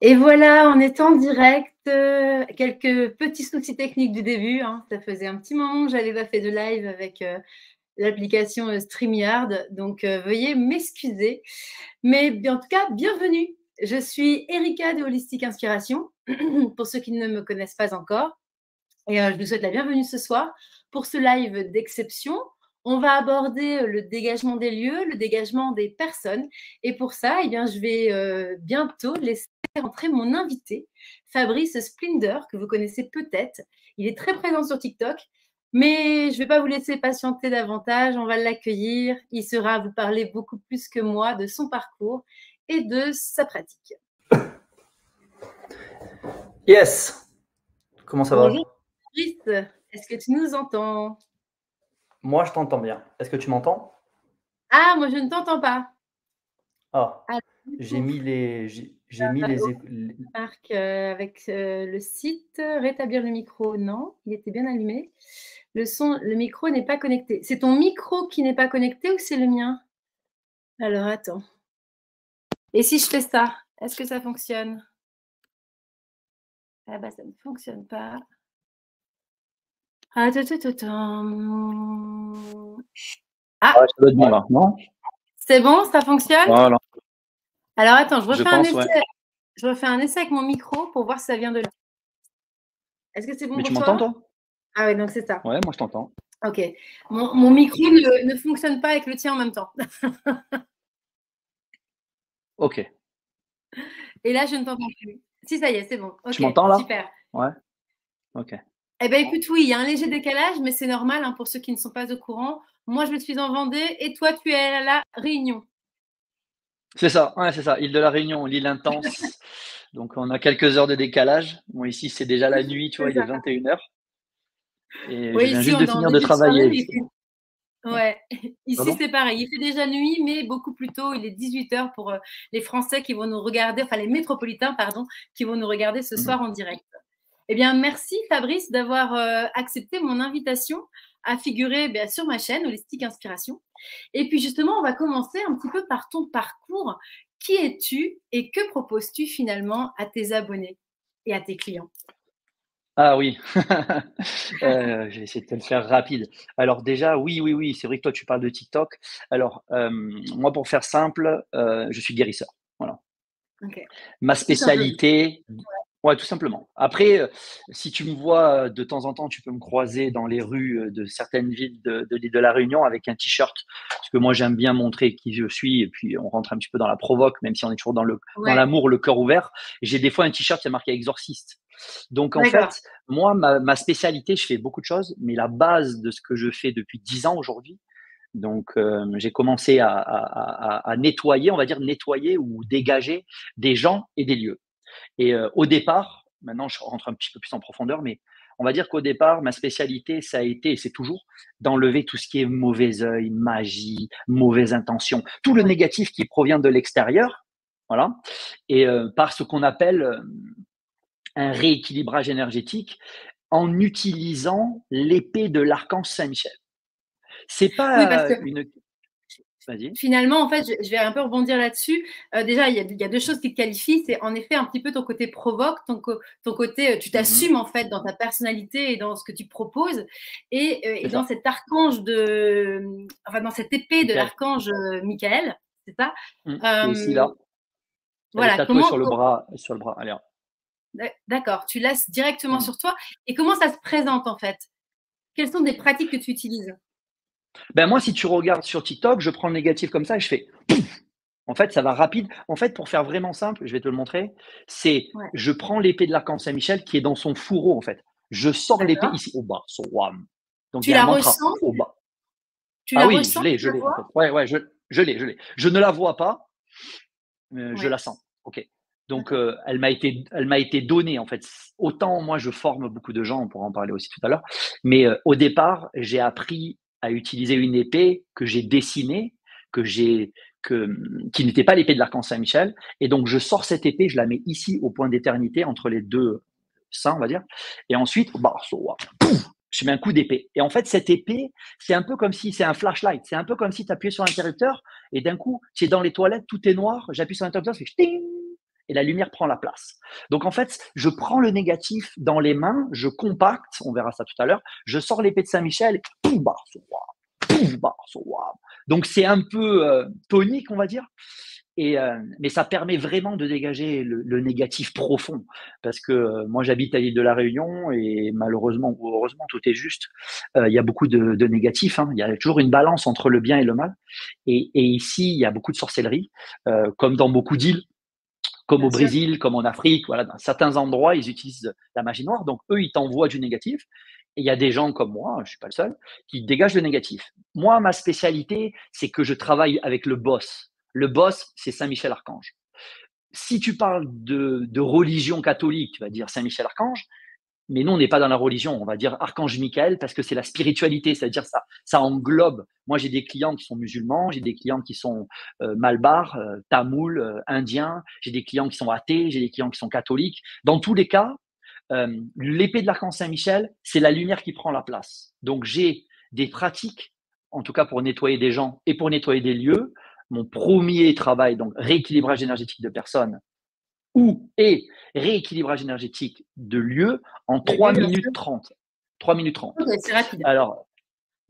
Et voilà, on est en direct. Euh, quelques petits soucis techniques du début. hein. Ça faisait un petit moment que j'avais pas fait de live avec euh, l'application euh, StreamYard. Donc, veuillez m'excuser. Mais en tout cas, bienvenue. Je suis Erika de Holistic Inspiration, pour ceux qui ne me connaissent pas encore. Et je vous souhaite la bienvenue ce soir pour ce live d'exception. On va aborder le dégagement des lieux, le dégagement des personnes. Et pour ça, eh bien, je vais bientôt laisser entrer mon invité, Fabrice Splinder, que vous connaissez peut-être. Il est très présent sur TikTok, mais je ne vais pas vous laisser patienter davantage. On va l'accueillir. Il sera à vous parler beaucoup plus que moi de son parcours et de sa pratique. Yes. Comment ça va? Bonjour, Fabrice. Est-ce que tu nous entends? Moi, je t'entends bien. Est-ce que tu m'entends? Ah, moi, je ne t'entends pas. Ah, du j'ai mis les, j'ai mis les, éc- les- Marc, euh, avec euh, le site, rétablir le micro, non, il était bien allumé. Le son, le micro n'est pas connecté. C'est ton micro qui n'est pas connecté ou c'est le mien? Alors, attends. Et si je fais ça, est-ce que ça fonctionne? Ah bah, ça ne fonctionne pas. Ah, ta, ta, ta. Ah, Ouais, ça doit être bon là, non? C'est bon, ça fonctionne? Voilà. Alors, attends, je refais un pense, essai. ouais. Je refais un essai avec mon micro pour voir si ça vient de là. Est-ce que c'est bon Mais pour tu toi? m'entends toi? Ah oui, donc c'est ça. Ouais, moi je t'entends. Ok. Mon, mon micro ne, ne fonctionne pas avec le tien en même temps. Ok. Et là, je ne t'entends plus. Si, ça y est, c'est bon. Ok, m'entends, là? Super. Ouais. Ok. Eh bien, écoute, oui, il y a un léger décalage, mais c'est normal hein, pour ceux qui ne sont pas au courant. Moi, je suis en Vendée et toi, tu es à la Réunion. C'est ça, ouais, c'est ça. Île de la Réunion, l'île intense. Donc on a quelques heures de décalage. Bon, ici c'est déjà la nuit, tu vois, il est 21h. Et je viens juste de finir de travailler. Ouais, ici c'est pareil. Il fait déjà nuit, mais beaucoup plus tôt. Il est 18h pour euh, les Français qui vont nous regarder, enfin les métropolitains, pardon, qui vont nous regarder ce Mhm. soir en direct. Eh bien, merci Fabrice d'avoir euh, accepté mon invitation à figurer bien, sur ma chaîne Holistique Inspiration. Et puis justement, on va commencer un petit peu par ton parcours. Qui es-tu et que proposes-tu finalement à tes abonnés et à tes clients? Ah oui, Euh, je vais essayer de te le faire rapide. Alors déjà, oui, oui, oui, c'est vrai que toi tu parles de TikTok. Alors euh, moi pour faire simple, euh, je suis guérisseur. Voilà. Ma spécialité, ouais, tout simplement. Après, euh, si tu me vois euh, de temps en temps, tu peux me croiser dans les rues euh, de certaines villes de, de l'île de la Réunion avec un t-shirt, parce que moi j'aime bien montrer qui je suis, et puis on rentre un petit peu dans la provoque, même si on est toujours dans le Ouais. dans l'amour, le cœur ouvert. J'ai des fois un t-shirt qui est marqué exorciste. Donc en fait, moi, ma, ma spécialité, je fais beaucoup de choses, mais la base de ce que je fais depuis 10 ans aujourd'hui, donc euh, j'ai commencé à, à- à- à nettoyer, on va dire nettoyer ou dégager des gens et des lieux. Et euh, au départ, maintenant je rentre un petit peu plus en profondeur, mais on va dire qu'au départ, ma spécialité, ça a été, et c'est toujours, d'enlever tout ce qui est mauvais œil, magie, mauvaise intention, tout le négatif qui provient de l'extérieur, voilà, et euh, par ce qu'on appelle un rééquilibrage énergétique en utilisant l'épée de l'archange Saint-Michel. C'est pas Oui, parce que- une. Finalement, en fait, je, vais un peu rebondir là-dessus. Euh, déjà, il y, a, il y a deux choses qui te qualifient. C'est en effet un petit peu ton côté provoque, ton, co- ton côté, euh, tu t'assumes en fait dans ta personnalité et dans ce que tu proposes. Et, euh, et dans cet archange de. Enfin, dans cette épée de Michael. l'archange euh, Michael, c'est ça? Hum, Euh, c'est ici, là. voilà, tatoué comment- sur le bras. Sur le bras. Allez. D'accord, tu laisses directement Mm. sur toi. Et comment ça se présente en fait? Quelles sont des pratiques que tu utilises? Ben moi, si tu regardes sur TikTok, je prends le négatif comme ça et je fais. pouf En fait, ça va rapide. En fait, pour faire vraiment simple, je vais te le montrer. C'est, Ouais. je prends l'épée de l'archange Saint-Michel qui est dans son fourreau en fait. Je sors l'épée ici au bas, son wham. Donc Tu il y a un la mantra ressens? au bas. Tu ah la oui, ressens je l'ai, je la l'ai. en vois? fait. Ouais, ouais, je, je l'ai, je l'ai. Je ne la vois pas, je la sens. Ok. Donc, euh, elle m'a été, elle m'a été donnée en fait. Autant moi, je forme beaucoup de gens, on pourra en parler aussi tout à l'heure. Mais euh, au départ, j'ai appris à utiliser une épée que j'ai dessinée, que j'ai, que, qui n'était pas l'épée de l'archange Saint-Michel. Et donc, je sors cette épée, je la mets ici au point d'éternité entre les deux seins, on va dire. Et ensuite, bah, je mets un coup d'épée. Et en fait, cette épée, c'est un peu comme si c'est un flashlight. C'est un peu comme si tu appuyais sur l'interrupteur et d'un coup, tu es dans les toilettes, tout est noir. J'appuie sur l'interrupteur, c'est ting et la lumière prend la place. Donc en fait, je prends le négatif dans les mains, je compacte, on verra ça tout à l'heure, je sors l'épée de Saint-Michel, bah, bah, donc c'est un peu euh, tonique, on va dire. Et, euh, mais ça permet vraiment de dégager le, négatif profond. Parce que euh, moi, j'habite à l'île de la Réunion et malheureusement ou heureusement, tout est juste. Il y a beaucoup de, de négatifs. Hein. Il y a toujours une balance entre le bien et le mal. Et ici, il y a beaucoup de sorcellerie, comme dans beaucoup d'îles comme au Brésil, comme en Afrique, voilà, dans certains endroits, ils utilisent la magie noire. Donc, eux, ils t'envoient du négatif. Et il y a des gens comme moi, je ne suis pas le seul, qui dégagent le négatif. Moi, ma spécialité, c'est que je travaille avec le boss. Le boss, c'est Saint-Michel Archange. Si tu parles de, de religion catholique, tu vas dire Saint-Michel Archange. Mais nous, on n'est pas dans la religion, on va dire Archange Michael parce que c'est la spiritualité, c'est-à-dire ça, ça englobe. Moi, j'ai des clients qui sont musulmans, j'ai des clients qui sont euh, malbars, euh, tamouls, euh, indiens, j'ai des clients qui sont athées, j'ai des clients qui sont catholiques. Dans tous les cas, euh, l'épée de l'archange Saint-Michel, c'est la lumière qui prend la place. Donc, j'ai des pratiques, en tout cas pour nettoyer des gens et pour nettoyer des lieux. Mon premier travail, donc rééquilibrage énergétique de personnes, ou et rééquilibrage énergétique de lieu en 3 minutes 30. 3 minutes 30. c'est rapide. Alors,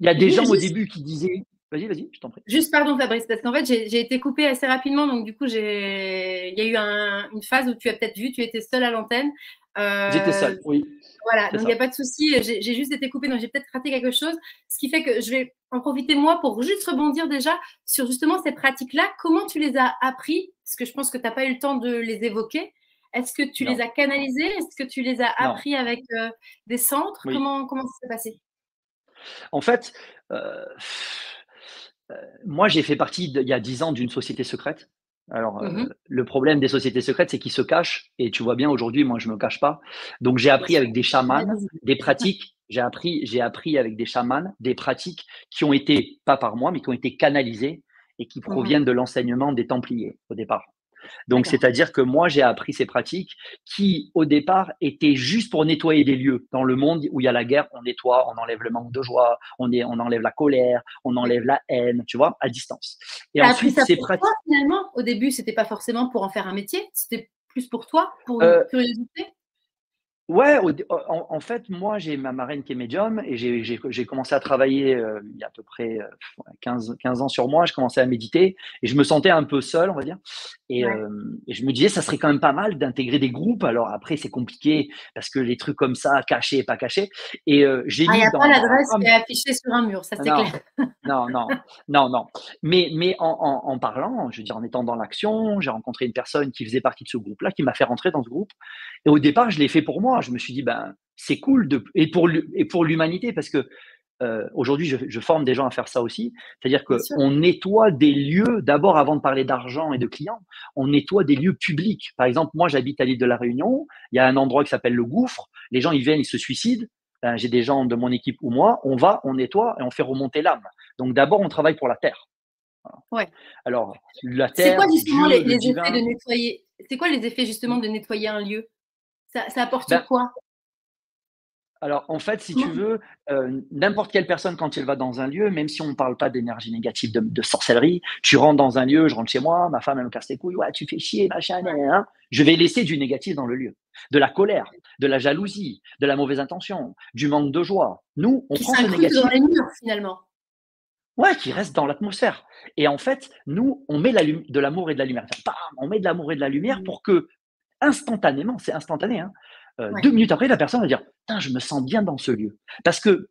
il y a des gens au début qui disaient. Vas-y, vas-y, je t'en prie. Juste pardon Fabrice, parce qu'en fait j'ai été coupée assez rapidement, donc du coup j'ai il y a eu une phase où tu as peut-être vu, tu étais seule à l'antenne. Euh, J'étais seule, oui. Voilà, donc il n'y a pas de souci. J'ai juste été coupée, donc j'ai peut-être raté quelque chose. Ce qui fait que je vais en profiter moi pour juste rebondir déjà sur justement ces pratiques-là. Comment tu les as appris Parce que je pense que tu n'as pas eu le temps de les évoquer. Est-ce que tu les as canalisés? Est-ce que tu les as appris avec euh, des centres? Comment, comment ça s'est passé? En fait, euh, moi j'ai fait partie il y a dix ans d'une société secrète. Alors, euh, mmh le problème des sociétés secrètes, c'est qu'ils se cachent. Et tu vois bien, aujourd'hui, moi, je me cache pas. Donc, j'ai appris avec des chamans, des pratiques. J'ai appris, j'ai appris avec des chamans, des pratiques qui ont été, pas par moi, mais qui ont été canalisées et qui mmh proviennent de l'enseignement des Templiers au départ. Donc, c'est-à-dire que moi, j'ai appris ces pratiques qui, au départ, étaient juste pour nettoyer des lieux. Dans le monde où il y a la guerre, on nettoie, on enlève le manque de joie, on, est, on enlève la colère, on enlève la haine, tu vois, à distance. Et ensuite, ces pratiques. finalement, au début, c'était pas forcément pour en faire un métier, c'était plus pour toi, pour une euh, curiosité? Ouais, en, fait, moi, j'ai ma marraine qui est médium et j'ai commencé à travailler euh, il y a à peu près 15, euh, 15 ans sur moi. Je commençais à méditer et je me sentais un peu seul, on va dire. Et, euh, et je me disais, ça serait quand même pas mal d'intégrer des groupes. Alors après, c'est compliqué parce que les trucs comme ça, cachés et pas cachés. Et j'ai ah, Il n'y a pas l'adresse qui est affichée sur un mur, ça c'est clair. non, non, non, non. Mais, mais en, en, en parlant, je veux dire, en étant dans l'action, j'ai rencontré une personne qui faisait partie de ce groupe-là, qui m'a fait rentrer dans ce groupe. Et au départ, je l'ai fait pour moi. Je me suis dit, ben, c'est cool de, et pour, et pour l'humanité, parce que euh, aujourd'hui, je, forme des gens à faire ça aussi. C'est-à-dire qu'on nettoie des lieux, d'abord avant de parler d'argent et de clients, on nettoie des lieux publics. Par exemple, moi, j'habite à l'île de la Réunion. Il y a un endroit qui s'appelle le gouffre. Les gens, ils viennent, ils se suicident. Ben, J'ai des gens de mon équipe ou moi. On va, on nettoie et on fait remonter l'âme. Donc d'abord, on travaille pour la terre. Ouais. Alors, la terre. C'est quoi justement les, effets de nettoyer? C'est quoi les effets justement de nettoyer un lieu? Ça, apporte ben, quoi? Alors, en fait, si tu veux, euh, n'importe quelle personne, quand elle va dans un lieu, même si on ne parle pas d'énergie négative, de, sorcellerie, tu rentres dans un lieu, je rentre chez moi, ma femme, elle me casse les couilles, ouais, tu fais chier, machin, hein, je vais laisser du négatif dans le lieu. De la colère, de la jalousie, de la mauvaise intention, du manque de joie. Nous, on prend ce négatif. dans les murs, finalement. Ouais, qui reste dans l'atmosphère. Et en fait, nous, on met de l'amour et de la lumière. on met de l'amour et de la lumière mmh. pour que instantanément, c'est instantané. Hein. Euh, deux minutes après, la personne va dire je me sens bien dans ce lieu. Parce que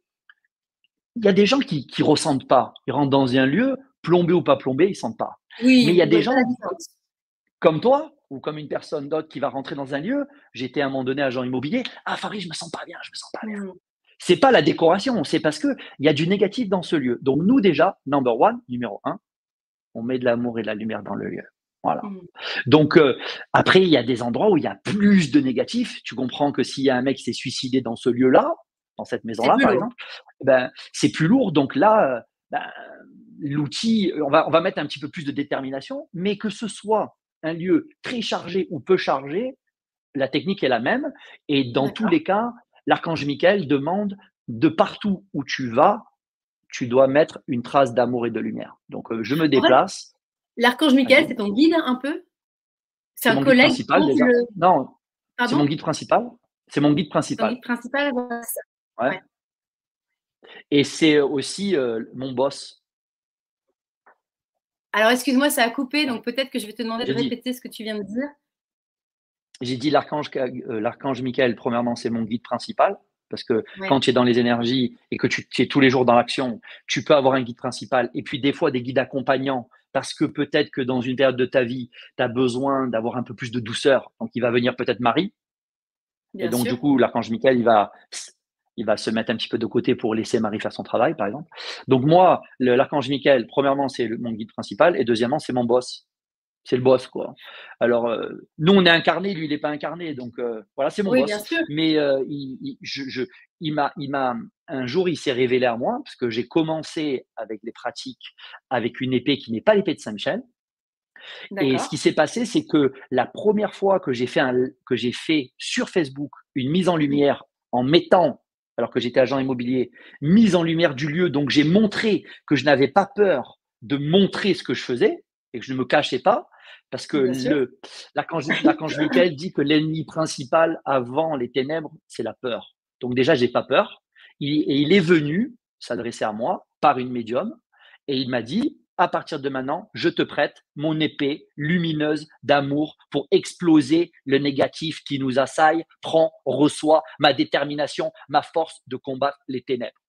il y a des gens qui ne ressentent pas. Ils rentrent dans un lieu, plombé ou pas plombé, ils ne sentent pas. Mais il y a des gens comme toi ou comme une personne d'autre qui va rentrer dans un lieu. J'étais à un moment donné agent immobilier. Ah, Farid, je me sens pas bien, je me sens pas bien. Ce mmh. C'est pas la décoration, c'est parce qu'il y a du négatif dans ce lieu. Donc, nous, déjà, number one, numéro un, on met de l'amour et de la lumière dans le lieu. Voilà. Mmh. Donc euh, après, il y a des endroits où il y a plus de négatifs. Tu comprends que s'il y a un mec qui s'est suicidé dans ce lieu-là, dans cette maison-là, par exemple, ben, c'est plus lourd. Donc là, euh, ben, l'outil, on va, on va mettre un petit peu plus de détermination, mais que ce soit un lieu très chargé ou peu chargé, la technique est la même. Et dans tous les cas, l'archange Michael demande de partout où tu vas, tu dois mettre une trace d'amour et de lumière. Donc, euh, je me déplace. L'archange Michael, c'est ton guide un peu? C'est un collègue principal déjà. Non, c'est mon guide principal. C'est mon guide principal. Mon guide principal, ouais. Et c'est aussi euh, mon boss. Alors, excuse-moi, ça a coupé, donc peut-être que je vais te demander de répéter ce que tu viens de dire. J'ai dit l'archange, euh, l'archange Michael, premièrement, c'est mon guide principal. Parce que quand tu es dans les énergies et que tu, es tous les jours dans l'action, tu peux avoir un guide principal et puis des fois des guides accompagnants parce que peut-être que dans une période de ta vie, tu as besoin d'avoir un peu plus de douceur. Donc, il va venir peut-être Marie. et donc, du coup, l'archange Michael, il va, il va se mettre un petit peu de côté pour laisser Marie faire son travail, par exemple. Donc, moi, l'archange Michael, premièrement, c'est mon guide principal et deuxièmement, c'est mon boss c'est le boss, quoi. Alors, euh, nous, on est incarné, lui, il n'est pas incarné. Donc, euh, voilà, c'est mon oui, boss. Bien sûr. Mais euh, il, je, il m'a, il m'a, un jour, il s'est révélé à moi, parce que j'ai commencé avec les pratiques avec une épée qui n'est pas l'épée de Saint-Michel. Et ce qui s'est passé, c'est que la première fois que j'ai fait, un, que j'ai fait sur Facebook une mise en lumière en mettant, alors que j'étais agent immobilier, mise en lumière du lieu, donc j'ai montré que je n'avais pas peur de montrer ce que je faisais et que je ne me cachais pas, parce que le, l'archange, Michael dit que l'ennemi principal avant les ténèbres, c'est la peur. Donc déjà, j'ai pas peur. Il, et il est venu s'adresser à moi par une médium et il m'a dit, à partir de maintenant, je te prête mon épée lumineuse d'amour pour exploser le négatif qui nous assaille. Prends, reçois ma détermination, ma force de combattre les ténèbres.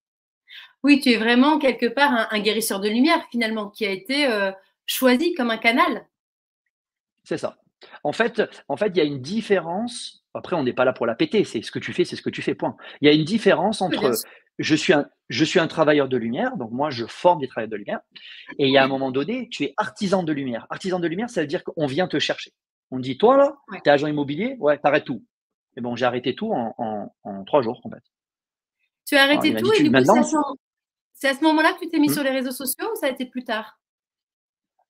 Oui, tu es vraiment quelque part un, guérisseur de lumière finalement qui a été euh, choisi comme un canal c'est ça. En fait, en fait, il y a une différence. Après, on n'est pas là pour la péter. C'est ce que tu fais, c'est ce que tu fais. Point. Il y a une différence entre je suis un, je suis un travailleur de lumière, donc moi je forme des travailleurs de lumière. Et il y a un moment donné, tu es artisan de lumière. Artisan de lumière, ça veut dire qu'on vient te chercher. On dit, toi là, tu es agent immobilier, ouais, t'arrêtes tout. Et bon, j'ai arrêté tout en, trois jours en fait. Tu as arrêté tout et du coup, c'est à ce moment-là que tu t'es mis hmm? sur les réseaux sociaux ou ça a été plus tard?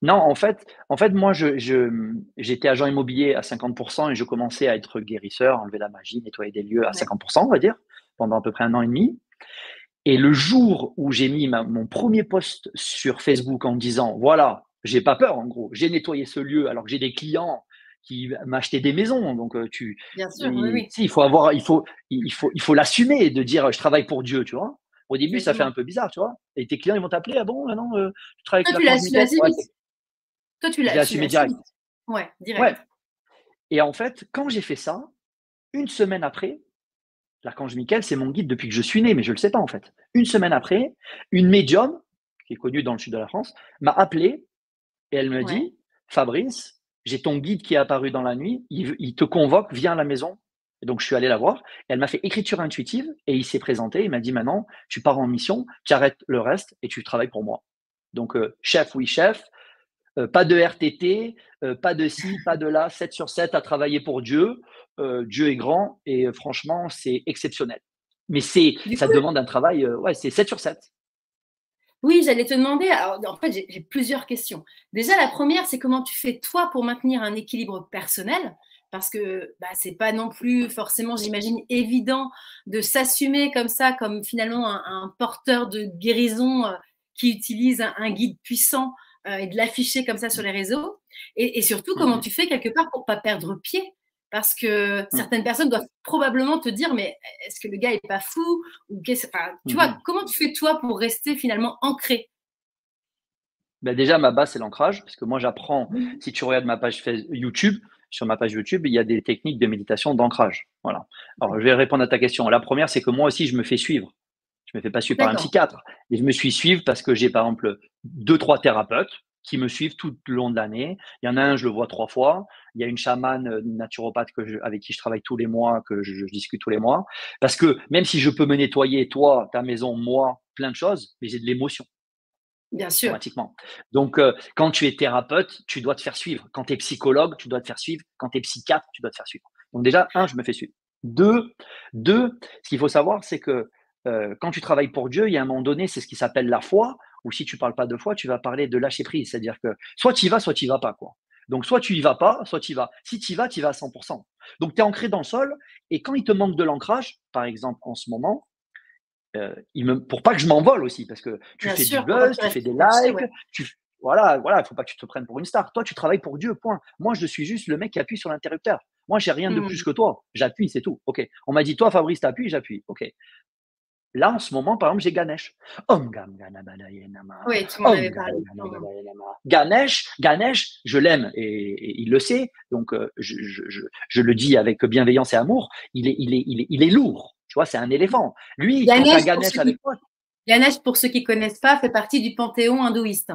Non, en fait, en fait moi, j'étais agent immobilier à 50% et je commençais à être guérisseur, enlever la magie, nettoyer des lieux à 50%, on va dire, pendant à peu près un an et demi. Et le jour où j'ai mis mon premier post sur Facebook en disant, voilà, j'ai pas peur, en gros, j'ai nettoyé ce lieu alors que j'ai des clients qui m'achetaient des maisons. Donc, euh, tu, Bien sûr, il, oui, il faut avoir, il faut, il faut, il faut l'assumer de dire, je travaille pour Dieu, tu vois. Au début, ça fait un peu bizarre, tu vois. Et tes clients, ils vont t'appeler, ah bon, non, euh, tu travailles avec la toi, tu l'as assumé direct. Ouais, direct. Et en fait, quand j'ai fait ça, une semaine après, l'archange Michael, c'est mon guide depuis que je suis né, mais je ne le sais pas en fait. Une semaine après, une médium, qui est connue dans le sud de la France, m'a appelé et elle me dit Fabrice, j'ai ton guide qui est apparu dans la nuit, il, te convoque, viens à la maison. Et donc, je suis allé la voir. Elle m'a fait écriture intuitive et il s'est présenté. Il m'a dit maintenant, tu pars en mission, tu arrêtes le reste et tu travailles pour moi. Donc, euh, chef, oui, chef, euh, pas de RTT, euh, pas de ci, pas de là, 7 sur 7 à travailler pour Dieu. Euh, Dieu est grand et franchement, c'est exceptionnel. Mais c'est, ça demande un travail, ouais, c'est 7 sur 7. Oui, j'allais te demander, alors, en fait, j'ai plusieurs questions. Déjà, la première, c'est comment tu fais toi pour maintenir un équilibre personnel? Parce que bah, c'est pas non plus forcément, j'imagine, évident de s'assumer comme ça, comme finalement un, porteur de guérison qui utilise un, guide puissant euh, et de l'afficher comme ça sur les réseaux. Et, surtout, comment mmh tu fais quelque part pour pas perdre pied? Parce que mmh. certaines personnes doivent probablement te dire mais est-ce que le gars est pas fou? Ou enfin, tu vois mmh comment tu fais toi pour rester finalement ancré? Ben déjà ma base c'est l'ancrage parce que moi j'apprends si tu regardes ma page YouTube sur ma page YouTube il y a des techniques de méditation d'ancrage. Voilà. Alors je vais répondre à ta question. La première c'est que moi aussi je me fais suivre je me fais pas suivre par un psychiatre. Et je me suis suivre parce que j'ai par exemple deux, trois thérapeutes qui me suivent tout le long de l'année. Il y en a un, je le vois trois fois. Il y a une chamane euh, naturopathe que je, avec qui je travaille tous les mois, que je, discute tous les mois. Parce que même si je peux me nettoyer, toi, ta maison, moi, plein de choses, mais j'ai de l'émotion. Bien sûr. Automatiquement. Donc, euh, quand tu es thérapeute, tu dois te faire suivre. Quand tu es psychologue, tu dois te faire suivre. Quand tu es psychiatre, tu dois te faire suivre. Donc, déjà, un, je me fais suivre. Deux, deux ce qu'il faut savoir, c'est que euh, quand tu travailles pour Dieu, il y a un moment donné, c'est ce qui s'appelle la foi, ou si tu parles pas de foi, tu vas parler de lâcher prise. C'est-à-dire que soit tu y vas, soit tu y vas pas. Quoi. Donc, soit tu y vas pas, soit tu y vas. Si tu y vas, tu y vas à 100%. Donc, tu es ancré dans le sol, et quand il te manque de l'ancrage, par exemple en ce moment, euh, il me, pour pas que je m'envole aussi, parce que tu fais du buzz, tu fais des likes, tu, voilà, voilà, il faut pas que tu te prennes pour une star. Toi, tu travailles pour Dieu, point. Moi, je suis juste le mec qui appuie sur l'interrupteur. Moi, j'ai rien de Mmh. plus que toi. J'appuie, c'est tout. OK. On m'a dit, toi, Fabrice, t'appuies, j'appuie. OK. Là, en ce moment, par exemple, j'ai Ganesh. Om Gam Ganabadaya Nama. Oui, tu m'en avais parlé. Ganesh, Ganesh, je l'aime et, et il le sait. Donc, euh, je, je, je, je le dis avec bienveillance et amour. Il est, il est, il est, il est lourd. Tu vois, c'est un éléphant. Lui, quand Ganesh, pour Ganesh avec qui- toi, Ganesh, pour ceux qui ne connaissent pas, fait partie du panthéon hindouiste.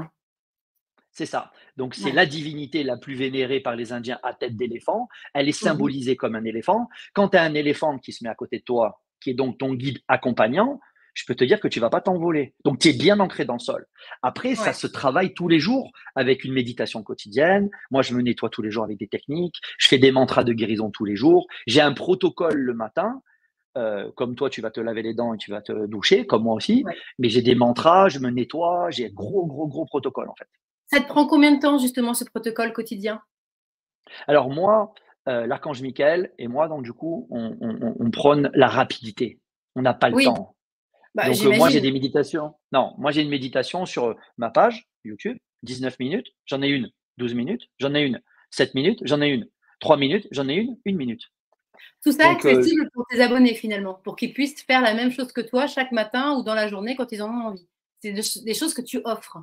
C'est ça. Donc, c'est Ouais. la divinité la plus vénérée par les Indiens à tête d'éléphant. Elle est Mhm. symbolisée comme un éléphant. Quand tu as un éléphant qui se met à côté de toi, qui est donc ton guide accompagnant, je peux te dire que tu vas pas t'envoler. Donc, tu es bien ancré dans le sol. Après, ça se travaille tous les jours avec une méditation quotidienne. Moi, je me nettoie tous les jours avec des techniques. Je fais des mantras de guérison tous les jours. J'ai un protocole le matin. Euh, comme toi, tu vas te laver les dents et tu vas te doucher, comme moi aussi. Ouais. Mais j'ai des mantras, je me nettoie. J'ai un gros, gros, gros protocole, en fait. Ça te prend combien de temps, justement, ce protocole quotidien? Alors moi, euh, l'archange Michael et moi, donc du coup, on, on- on prône la rapidité. On n'a pas le Oui. temps. bah, donc euh, moi, j'ai des méditations. Non, moi j'ai une méditation sur ma page YouTube, 19 minutes. J'en ai une, 12 minutes. J'en ai une, 7 minutes. J'en ai une, 3 minutes. J'en ai une, 1 minute. Tout ça donc, euh, accessible pour tes abonnés, finalement, pour qu'ils puissent faire la même chose que toi chaque matin ou dans la journée quand ils en ont envie. C'est de- des choses que tu offres.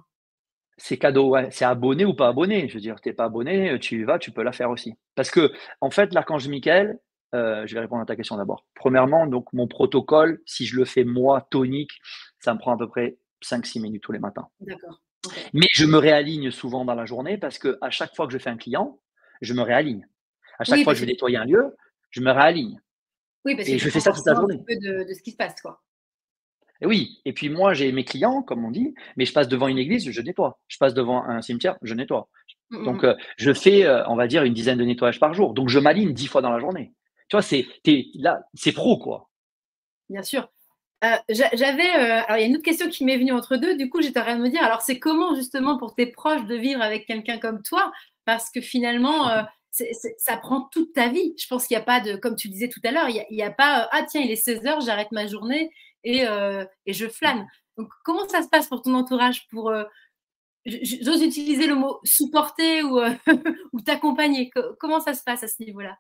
C'est cadeau, ouais. C'est abonné ou pas abonné. Je veux dire, t'es pas abonné, tu y vas, tu peux la faire aussi. Parce que, en fait, l'archange Michael, euh, je vais répondre à ta question d'abord. Premièrement, donc mon protocole, si je le fais moi, tonique, ça me prend à peu près 5-6 minutes tous les matins. D'accord. Mais je me réaligne souvent dans la journée parce que à chaque fois que je fais un client, je me réaligne. À chaque Oui, fois que je vais nettoyer un lieu, je me réaligne. Oui, parce Et que je tu fais ça toute la un journée. petit peu de, de ce qui se passe, quoi. Et oui, et puis moi j'ai mes clients, comme on dit, mais je passe devant une église, je nettoie. Je passe devant un cimetière, je nettoie. Mm, Donc mm. euh, je fais, euh, on va dire, une dizaine de nettoyages par jour. Donc je m'aligne dix fois dans la journée. Tu vois, c'est là, c'est pro quoi. Bien sûr. Euh, j'a- J'avais. alors, il y a une autre question qui m'est venue entre deux. Du coup, j'étais en train de me dire alors, c'est comment, justement, pour tes proches de vivre avec quelqu'un comme toi? Parce que finalement, ça prend toute ta vie. Je pense qu'il n'y a pas de. Comme tu disais tout à l'heure, il n'y a, il y a pas. ah, tiens, il est 16 heures, j'arrête ma journée et, euh, et je flâne. Comment ça se passe pour ton entourage pour. euh, J'ose utiliser le mot supporter ou, euh, t'accompagner? Co- Comment ça se passe à ce niveau-là?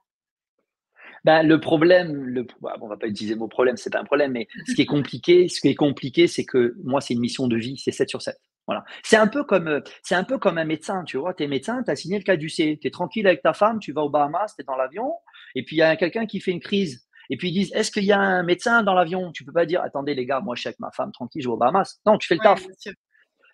Ben, le problème, le, bah, on va pas utiliser le mot problème, c'est pas un problème, mais ce qui est compliqué, ce qui est compliqué, c'est que moi, c'est une mission de vie, c'est 7 sur 7. Voilà. C'est un peu comme, c'est un peu comme un médecin, tu vois. Tu es médecin, tu as signé le caducé, tu es tranquille avec ta femme, tu vas au Bahamas, tu es dans l'avion, et puis il y a quelqu'un qui fait une crise. Et puis ils disent, est-ce qu'il y a un médecin dans l'avion? Tu peux pas dire, attendez les gars, moi je suis avec ma femme tranquille, je vais au Bahamas. Non, tu fais le Ouais, taf.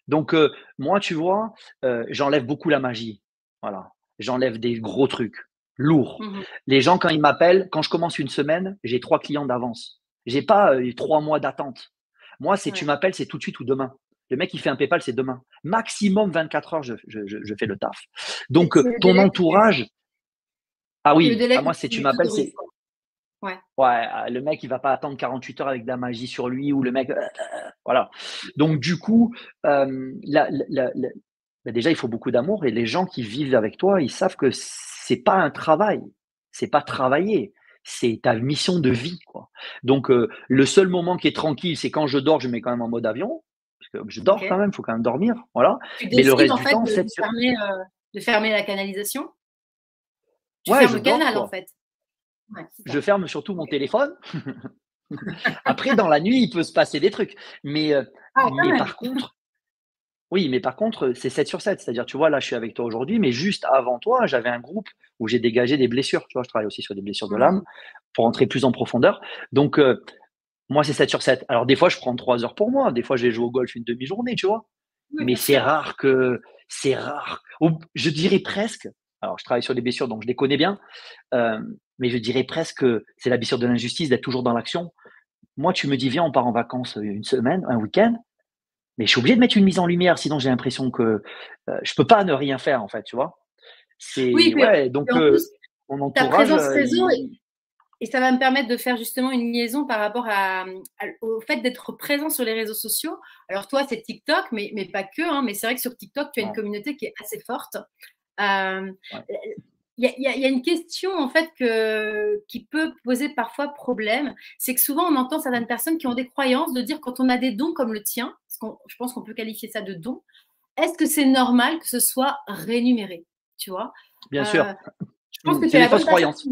Donc, euh, moi, tu vois, euh, j'enlève beaucoup la magie. Voilà. J'enlève des gros trucs, lourds. Mhm. Les gens, quand ils m'appellent, quand je commence une semaine, j'ai trois clients d'avance. J'ai pas euh, trois mois d'attente. Moi, c'est tu Ouais. m'appelles, c'est tout de suite ou demain. Le mec, il fait un PayPal, c'est demain. Maximum 24 heures, je, je, je, je fais le taf. Donc, euh, ton tu- entourage. Ah oui, moi, c'est tu tu m'appelles, c'est. Quoi. Ouais, ah, le mec, il va pas attendre 48 heures avec de la magie sur lui ou le mec. euh, euh, voilà. Donc, du coup, euh, la- la- la- la- déjà, il faut beaucoup d'amour et les gens qui vivent avec toi, ils savent que c'est pas un travail, c'est pas travailler, c'est ta mission de vie, quoi. Donc, euh, le seul moment qui est tranquille, c'est quand je dors, je mets quand même en mode avion, parce que je dors quand même, il faut quand même dormir, voilà. Tu Mais le reste en du fait temps, de, fermer, de fermer la canalisation? Tu Ouais, fermes le canal en fait. Ouais. Je ferme surtout mon téléphone. Après, dans la nuit, il peut se passer des trucs. Mais, euh, Ah, mais par contre, oui, mais par contre, c'est 7 sur 7. C'est-à-dire, tu vois, là, je suis avec toi aujourd'hui, mais juste avant toi, j'avais un groupe où j'ai dégagé des blessures. Tu vois, je travaille aussi sur des blessures de Mhm. l'âme pour entrer plus en profondeur. Donc, euh, moi, c'est 7 sur 7. Alors, des fois, je prends 3 heures pour moi. Des fois, je vais jouer au golf une demi-journée, tu vois. Oui, mais c'est rare que. C'est rare. Ou je dirais presque. Alors, je travaille sur des blessures, donc je les connais bien. euh, mais je dirais presque que c'est la blessure de l'injustice d'être toujours dans l'action. Moi, tu me dis, viens, on part en vacances une semaine, un week-end. Mais je suis obligé de mettre une mise en lumière, sinon j'ai l'impression que euh, je peux pas ne rien faire, en fait, tu vois. C'est Oui, ouais, donc euh, plus, mon ta présence euh, réseau Et ça va me permettre de faire justement une liaison par rapport à, à- au fait d'être présent sur les réseaux sociaux. Alors toi, c'est TikTok, mais, mais pas que. hein, mais c'est vrai que sur TikTok, tu as une Ouais. communauté qui est assez forte. Euh, Ouais. Il y, a- y y une question en fait que, qui peut poser parfois problème, c'est que souvent on entend certaines personnes qui ont des croyances de dire quand on a des dons comme le tien, parce qu'on- je pense qu'on peut qualifier ça de don, est-ce que c'est normal que ce soit rémunéré Tu vois? Bien sûr. Euh, je pense que C'est tu as la bonne croyance.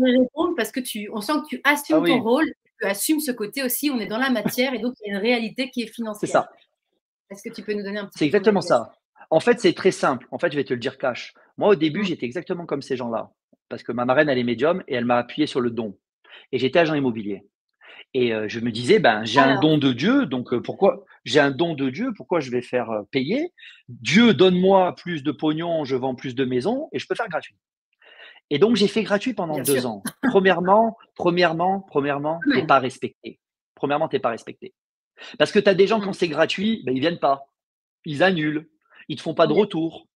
parce que tu, on sent que tu assumes Ah oui. ton rôle, tu assumes ce côté aussi. On est dans la matière et donc il y a une réalité qui est financière. C'est ça. Est-ce que tu peux nous donner un petit C'est exactement ça. En fait, c'est très simple. En fait, je vais te le dire cash. Moi, au début, Mm. j'étais exactement comme ces gens-là. Parce que ma marraine, elle est médium et elle m'a appuyé sur le don. Et j'étais agent immobilier. Et euh, je me disais, ben, j'ai un don de Dieu, donc euh, pourquoi j'ai un don de Dieu, pourquoi je vais faire euh, payer? Dieu donne-moi plus de pognon, je vends plus de maisons et je peux faire gratuit. Et donc j'ai fait gratuit pendant Bien deux sûr. ans. Premièrement, premièrement, premièrement, Quand t'es même. pas respecté. Premièrement, t'es pas respecté. Parce que tu as des gens quand c'est gratuit, ben, ils viennent pas, ils annulent, ils te font pas de retour.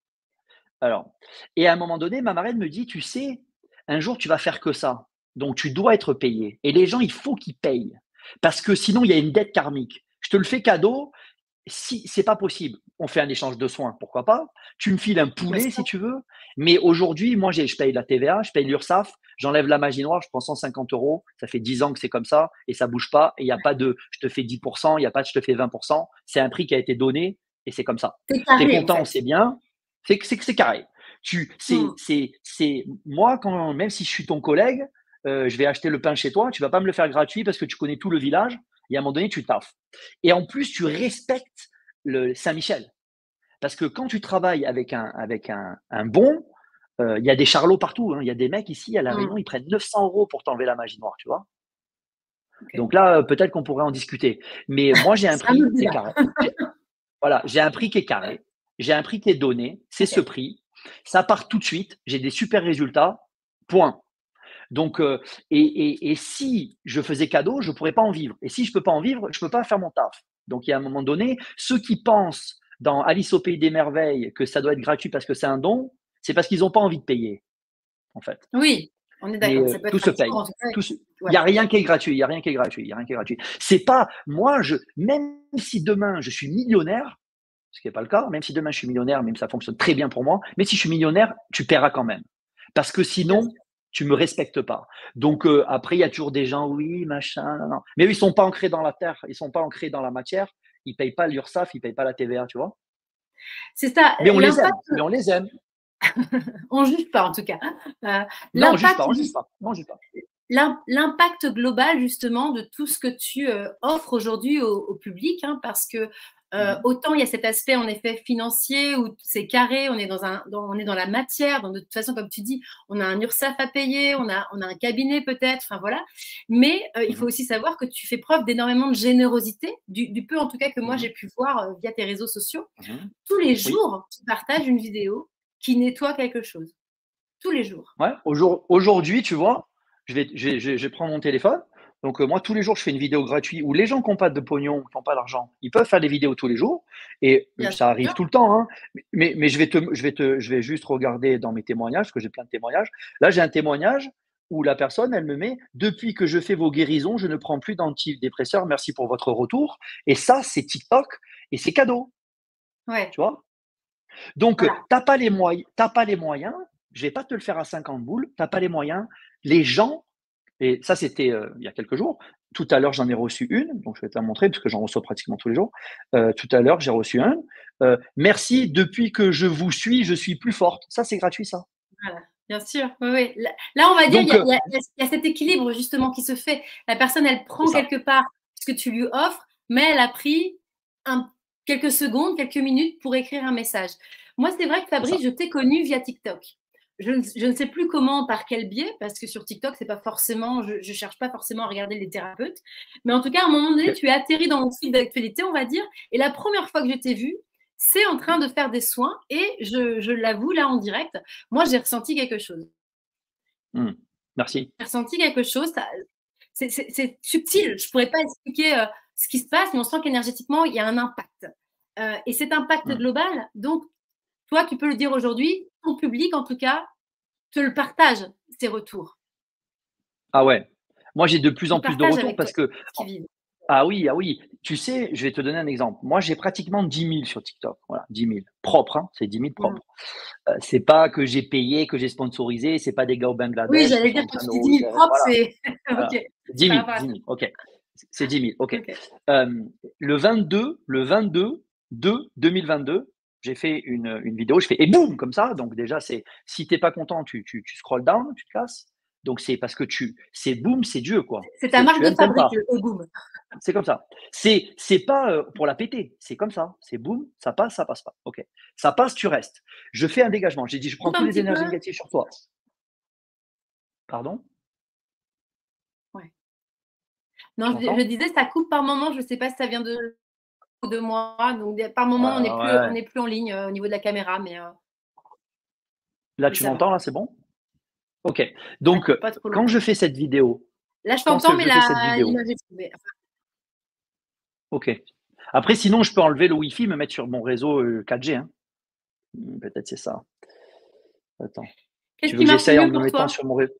Alors, et à un moment donné, ma marraine me dit, tu sais, un jour tu vas faire que ça, donc tu dois être payé. Et les gens, il faut qu'ils payent, parce que sinon il y a une dette karmique. Je te le fais cadeau. Si c'est pas possible, on fait un échange de soins, pourquoi pas Tu me files un poulet si tu veux. Mais aujourd'hui, moi, j'ai- je paye la TVA, je paye l'URSSAF, j'enlève la magie noire, je prends 150 euros. Ça fait 10 ans que c'est comme ça et ça bouge pas. Et il n'y a pas de je te fais 10%, il n'y a pas de je te fais 20%. C'est un prix qui a été donné et c'est comme ça. En content, fait. c'est bien. C'est carré. Tu, c'est, Mm. c'est, c'est moi quand même si je suis ton collègue, euh, je vais acheter le pain chez toi. Tu vas pas me le faire gratuit parce que tu connais tout le village. Et à un moment donné, tu taffes. Et en plus, tu respectes le Saint-Michel. Parce que quand tu travailles avec un, avec un, un bon, euh, il y a des charlots partout. hein. Il y a des mecs ici à La Mm. Réunion, ils prennent 900 euros pour t'enlever la magie noire, tu vois. Donc là, euh, peut-être qu'on pourrait en discuter. Mais moi, j'ai un prix, c'est débat. carré. Voilà, j'ai un prix qui est carré. J'ai un prix qui est donné. C'est ce prix. Ça part tout de suite. J'ai des super résultats. Point. Donc, euh, et, et- et si je faisais cadeau, je ne pourrais pas en vivre. Et si je ne peux pas en vivre, je ne peux pas faire mon taf. Donc, il y a un moment donné, ceux qui pensent dans Alice au pays des merveilles que ça doit être gratuit parce que c'est un don, c'est parce qu'ils n'ont pas envie de payer, en fait. Oui, on est d'accord. euh, tout se paye. Il n'y a rien qui est gratuit. Il n'y a rien qui est gratuit. Il a rien qui est gratuit. C'est pas moi. Je même si demain je suis millionnaire, ce qui n'est pas le cas. Même si demain je suis millionnaire, même ça fonctionne très bien pour moi. Mais si je suis millionnaire, tu paieras quand même. Parce que sinon, tu me respectes pas. Donc euh, après, il y a toujours des gens, oui, machin, non, non. Mais eux, ils sont pas ancrés dans la terre. Ils sont pas ancrés dans la matière. Ils payent pas l'URSSAF. Ils payent pas la TVA, tu vois. C'est ça. Mais on les aime. Mais on les aime. On juge pas, en tout cas. Euh, Non, on juge pas. On juge pas. On juge pas. l'im- l'impact global justement de tout ce que tu euh, offres aujourd'hui au, au public, hein, parce que euh, Mhm. autant il y a cet aspect en effet financier où c'est carré, on est dans un, dans- on est dans la matière, donc de toute façon comme tu dis, on a un URSAF à payer, on a, on a un cabinet peut-être, enfin voilà. Mais euh, il faut Mhm. aussi savoir que tu fais preuve d'énormément de générosité, du, du peu en tout cas que moi Mhm. j'ai pu voir euh, via tes réseaux sociaux. Tous les jours, tu partages une vidéo qui nettoie quelque chose. Tous les jours. Ouais, aujourd'hui, tu vois, je vais, je, je vais- je vais prendre mon téléphone. Donc, euh, moi, tous les jours, je fais une vidéo gratuite où les gens qui n'ont pas de pognon, qui n'ont pas d'argent, ils peuvent faire des vidéos tous les jours. Et Bien ça arrive tout le temps. hein. Mais, mais je, vais te, je, vais te, je vais juste regarder dans mes témoignages, parce que j'ai plein de témoignages. Là, j'ai un témoignage où la personne, elle me met Depuis que je fais vos guérisons, je ne prends plus d'antidépresseurs. Merci pour votre retour. Et ça, c'est TikTok et c'est cadeau. Ouais. Tu vois? Donc, Voilà. euh, t'as pas les moyens, t'as pas les moyens. Je vais pas te le faire à 50 boules. T'as pas les moyens. Les gens, et ça c'était euh, il y a quelques jours. Tout à l'heure, j'en ai reçu une, donc je vais te la montrer parce que j'en reçois pratiquement tous les jours. Euh, tout à l'heure, j'ai reçu un. Euh, merci. Depuis que je vous suis, je suis plus forte. Ça, c'est gratuit, ça. Bien sûr, oui, oui. Là, on va dire, Donc, il y, a- il y a- il y a- il y a cet équilibre justement qui se fait. La personne, elle prend quelque part ce que tu lui offres, mais elle a pris un- quelques secondes, quelques minutes pour écrire un message. Moi, c'est vrai que Fabrice, je t'ai connu via TikTok. Je, ne- je ne sais plus comment, par quel biais, parce que sur TikTok, c'est pas forcément, je, je cherche pas forcément à regarder les thérapeutes, mais en tout cas, à un moment donné, tu es atterri dans mon fil d'actualité, on va dire, et la première fois que je t'ai vu, c'est en train de faire des soins, et je, je l'avoue là en direct, moi, j'ai ressenti quelque chose Merci. j'ai ressenti quelque chose. C'est subtil. Je ne pourrais pas expliquer euh, ce qui se passe, mais on sent qu'énergétiquement, il y a un impact. Euh, et cet impact Mm. global, donc, toi, tu peux le dire aujourd'hui, ton public, en tout cas, te le partage, ces retours. Ah ouais. Moi, j'ai de plus en plus de retours parce que. Ah oui, ah oui. Tu sais, je vais te donner un exemple. Moi, j'ai pratiquement 10 000 sur TikTok. Voilà, 10 000. Propre, hein, c'est 10 000 propres. Euh, c'est pas que j'ai payé, que j'ai sponsorisé, c'est pas des gars au Bangladesh. Oui, j'allais dire que tu dis 10 000 rouler, propres, voilà. c'est. Voilà. ok. 10 000, par rapport à 10 000, ok. C'est 10 000, ok. ok. Euh, le 22, le 22 2 2022, j'ai fait une, une, vidéo, je fais et boum, comme ça. Donc déjà, c'est si tu n'es pas content, tu, tu, tu scrolls down, tu te casses. Donc c'est parce que tu, c'est boum, c'est Dieu quoi. C'est ta marque de fabrique, le boum. C'est comme ça. C'est, c'est pas euh, pour la péter, c'est comme ça. C'est boum, ça passe, ça passe pas. Ok, ça passe, tu restes. Je fais un dégagement. J'ai dit, je prends toutes les énergies négatives sur toi. Pardon? Ouais. Non, je, je, disais, ça coupe par moment. Je sais pas si ça vient de de moi. Donc, par moment, on n'est plus, plus, en ligne euh, au niveau de la caméra. Mais, euh, là, tu m'entends, là, c'est bon? Ok. Donc, quand je fais cette vidéo. Là, je t'entends, mais là, Ok. Après, sinon, je peux enlever le Wi-Fi, me mettre sur mon réseau 4G. Euh, hein. Hmm, peut-être c'est ça. Attends. Tu veux que j'essaye en me mettant sur mon réseau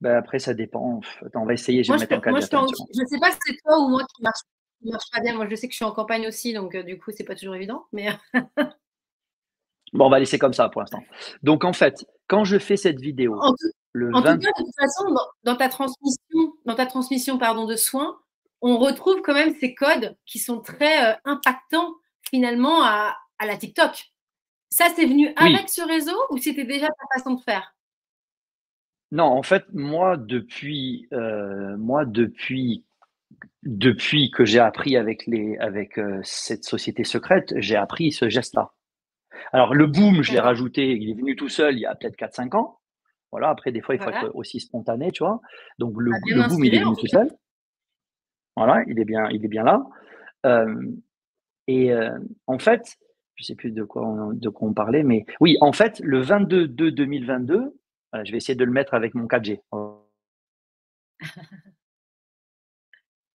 ben, Après, ça dépend. Attends, on va essayer. Je vais mettre en 4G. je ne sais pas si c'est toi ou moi qui marche ça marche pas bien. Moi, je sais que je suis en campagne aussi, donc euh, du coup, c'est pas toujours évident. Mais bon, on va laisser comme ça pour l'instant. Donc, en fait, quand je fais cette vidéo, en tout, le en tout cas, de toute façon, dans, ta transmission, dans ta transmission, pardon, de soins, on retrouve quand même ces codes qui sont très euh, impactants finalement à, à, la TikTok. Ça, c'est venu avec ce réseau ou c'était déjà ta façon de faire? Non, en fait, moi, depuis, euh, moi, depuis depuis que j'ai appris avec, les, avec euh, cette société secrète, j'ai appris ce geste-là. Alors, le boom, je l'ai rajouté, il est venu tout seul il y a peut-être 4-5 ans. Voilà, après, des fois, il faut être aussi spontané, tu vois. Donc, le, le boom, il est venu tout seul. Voilà, il est bien, il est bien là. Euh, et euh, en fait, je ne sais plus de quoi, on, de quoi on parlait, mais oui, en fait, le 22 2 2022, je vais essayer de le mettre avec mon 4G.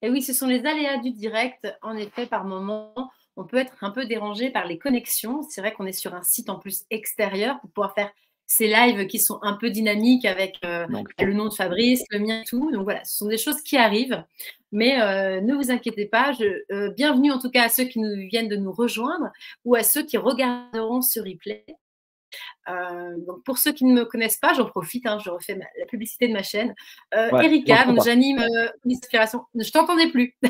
Et oui, ce sont les aléas du direct. En effet, par moment, on peut être un peu dérangé par les connexions. C'est vrai qu'on est sur un site en plus extérieur pour pouvoir faire ces lives qui sont un peu dynamiques avec euh, le nom de Fabrice, le mien et tout. Donc voilà, ce sont des choses qui arrivent. Mais euh, ne vous inquiétez pas. Je, euh, bienvenue en tout cas à ceux qui nous viennent de nous rejoindre ou à ceux qui regarderont ce replay. Euh, donc pour ceux qui ne me connaissent pas, j'en profite, hein, je refais la publicité de ma chaîne. Euh, Erika, j'anime euh, l'inspiration. Je t'entendais plus.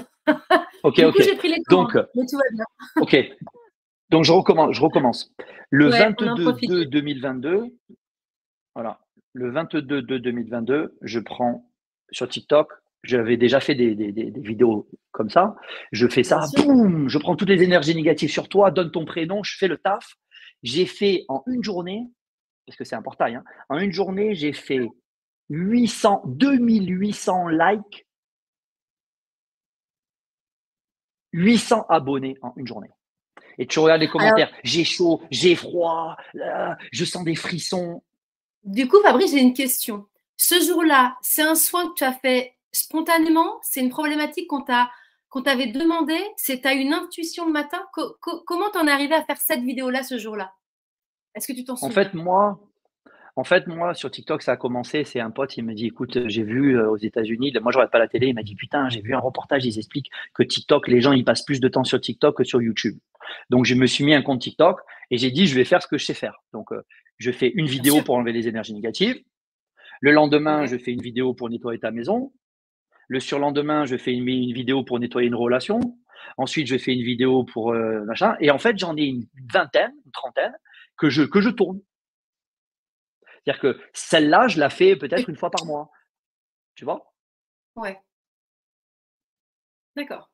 Ok, du ok. j'ai pris les donc, mais tout va bien. ok. Donc je recommence. Je recommence. Le 22 2 2022, voilà. Le 22 2 2022, je prends sur TikTok. J'avais déjà fait des, des, des, vidéos comme ça. Je fais ça, boum, je prends toutes les énergies négatives sur toi, donne ton prénom, je fais le taf. J'ai fait en une journée, parce que c'est un portail, hein, en une journée, j'ai fait 800, 2800 likes, 800 abonnés en une journée. Et tu regardes les commentaires, j'ai chaud, j'ai froid, je sens des frissons. Du coup, Fabrice, j'ai une question. Ce jour-là, c'est un soin que tu as fait spontanément? C'est une problématique qu'on t'a qu'on t'avait demandé, c'est as une intuition le matin. comment t'en es arrivé à faire cette vidéo-là ce jour-là? Est-ce que tu t'en souviens? En fait, moi, en fait, moi, sur TikTok, ça a commencé. C'est un pote, il me dit Écoute, j'ai vu euh, aux États-Unis, moi, je regarde pas la télé. Il m'a dit Putain, j'ai vu un reportage, ils expliquent que TikTok, les gens, ils passent plus de temps sur TikTok que sur YouTube. Donc, je me suis mis un compte TikTok et j'ai dit Je vais faire ce que je sais faire. Donc, euh, je fais une vidéo pour enlever les énergies négatives. Le lendemain, je fais une vidéo pour nettoyer ta maison. Le surlendemain, je fais une, vidéo pour nettoyer une relation. Ensuite, je fais une vidéo pour euh, machin. Et en fait, j'en ai une vingtaine, une trentaine que je, que je tourne. C'est-à-dire que celle-là, je la fais peut-être une fois par mois. Tu vois? Ouais. D'accord.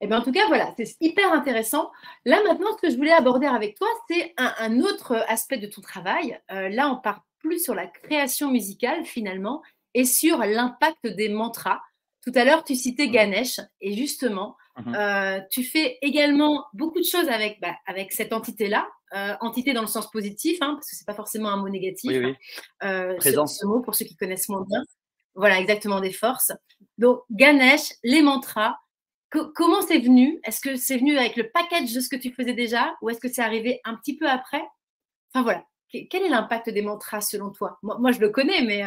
Eh bien, en tout cas, voilà, c'est hyper intéressant. Là, maintenant, ce que je voulais aborder avec toi, c'est un, autre aspect de ton travail. Euh, là, on part plus sur la création musicale, finalement, et sur l'impact des mantras. Tout à l'heure, tu citais Ganesh et justement, mhm. euh, tu fais également beaucoup de choses avec, bah, avec cette entité-là, euh, entité dans le sens positif, hein, parce que c'est pas forcément un mot négatif. Oui, oui. Euh, ce, mot pour ceux qui connaissent moins bien. Voilà, exactement des forces. Donc Ganesh, les mantras. comment c'est venu? Est-ce que c'est venu avec le package de ce que tu faisais déjà, ou est-ce que c'est arrivé un petit peu après? Enfin voilà. Quel est l'impact des mantras selon toi? Moi, moi, je le connais, mais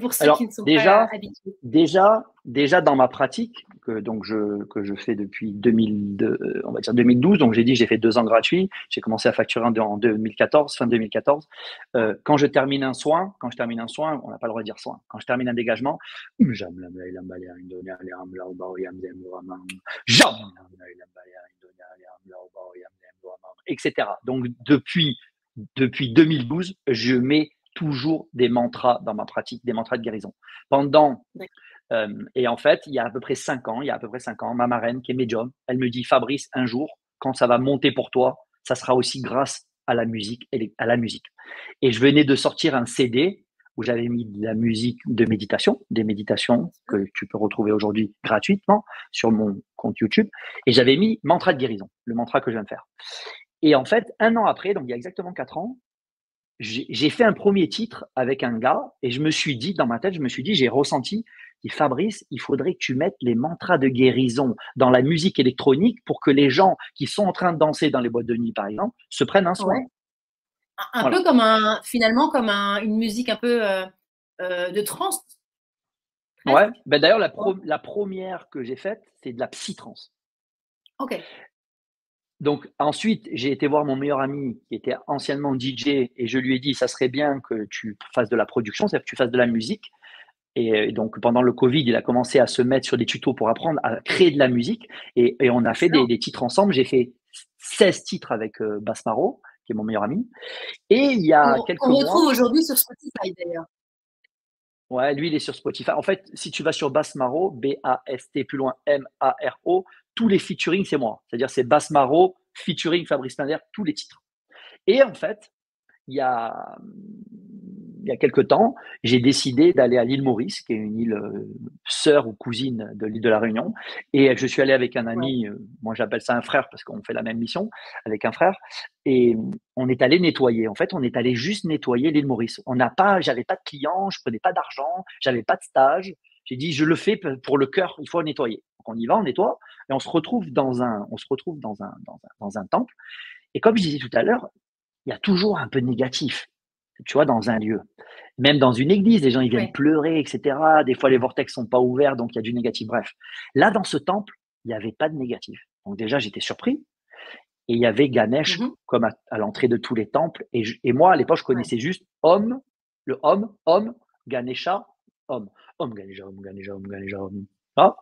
pour ceux qui ne sont déjà, pas habitués. Déjà, déjà dans ma pratique, que, donc je, que je fais depuis 2002, on va dire 2012, donc j'ai dit j'ai fait deux ans gratuits, j'ai commencé à facturer en 2014, fin 2014. Euh, quand je termine un soin, quand je termine un soin, on n'a pas le droit de dire soin, quand je termine un dégagement, etc. Donc depuis, depuis 2012, je mets toujours des mantras dans ma pratique, des mantras de guérison. Pendant euh, et en fait, il y a à peu près cinq ans, il y a à peu près cinq ans, ma marraine qui est médium, elle me dit Fabrice, un jour, quand ça va monter pour toi, ça sera aussi grâce à la musique et à la musique. Et je venais de sortir un CD où j'avais mis de la musique de méditation, des méditations que tu peux retrouver aujourd'hui gratuitement sur mon compte YouTube. Et j'avais mis mantra de guérison, le mantra que je viens de faire. Et en fait, un an après, donc il y a exactement quatre ans, j'ai fait un premier titre avec un gars et je me suis dit, dans ma tête, je me suis dit, j'ai ressenti, dit Fabrice, il faudrait que tu mettes les mantras de guérison dans la musique électronique pour que les gens qui sont en train de danser dans les boîtes de nuit, par exemple, se prennent un soin. Un, peu comme un, finalement, comme une musique un peu euh, euh, de trance. Ouais, ben d'ailleurs, la, la première que j'ai faite, c'est de la psy-trance. Ok. Donc ensuite, j'ai été voir mon meilleur ami qui était anciennement DJ et je lui ai dit, ça serait bien que tu fasses de la production, c'est-à-dire que tu fasses de la musique. Et donc pendant le Covid, il a commencé à se mettre sur des tutos pour apprendre à créer de la musique et, on a fait des, titres ensemble. J'ai fait 16 titres avec euh, Basmaro qui est mon meilleur ami. Et il y a quelques on retrouve aujourd'hui sur Spotify d'ailleurs. Ouais, lui, il est sur Spotify. En fait, si tu vas sur Basmaro, B-A-S-T, plus loin, M-A-R-O, tous les featuring, c'est moi. C'est-à-dire, c'est Basmaro, featuring Fabrice Pinder, tous les titres. Et en fait, il y a, il y a quelques temps, j'ai décidé d'aller à l'île Maurice, qui est une île euh, sœur ou cousine de l'île de la Réunion. Et je suis allé avec un ami, euh, moi j'appelle ça un frère parce qu'on fait la même mission avec un frère. Et on est allé nettoyer. En fait, on est allé juste nettoyer l'île Maurice. On n'a pas, j'avais pas de clients, je prenais pas d'argent, j'avais pas de stage. J'ai dit, je le fais pour le cœur, il faut nettoyer. Donc on y va, on nettoie, et on se retrouve dans un, on se retrouve dans un, dans un, dans un temple. Et comme je disais tout à l'heure, il y a toujours un peu de négatif tu vois, dans un lieu. Même dans une église, les gens ils viennent pleurer, etc. Des fois, les vortex sont pas ouverts, donc il y a du négatif. Bref, là, dans ce temple, il n'y avait pas de négatif. Donc déjà, j'étais surpris. Et il y avait Ganesh mmh comme à, l'entrée de tous les temples. Et, et moi, à l'époque, je connaissais juste homme, le homme, homme, Ganesha, homme. Homme, Ganesha, homme, Ganesha, homme, Ganesha. Ah.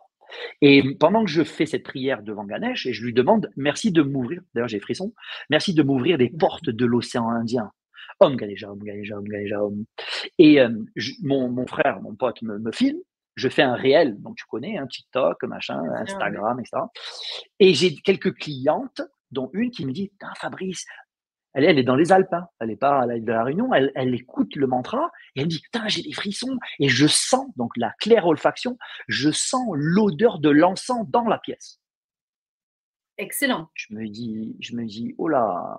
Et pendant que je fais cette prière devant Ganesh, et je lui demande, merci de m'ouvrir, d'ailleurs j'ai frisson, merci de m'ouvrir les portes de l'océan Indien. Om Ganesha, Om Ganesha, Om Ganesha, Om. Et euh, mon, mon, frère, mon pote me, me, filme. Je fais un réel, donc tu connais, un hein, TikTok, machin, Instagram, etc. Et j'ai quelques clientes, dont une qui me dit Fabrice, elle, elle, est dans les Alpes, hein. elle n'est pas à l'île de la Réunion, elle, elle, écoute le mantra et elle me dit Putain, j'ai des frissons et je sens, donc la claire olfaction, je sens l'odeur de l'encens dans la pièce. Excellent. Je me dis, je me dis, oh là,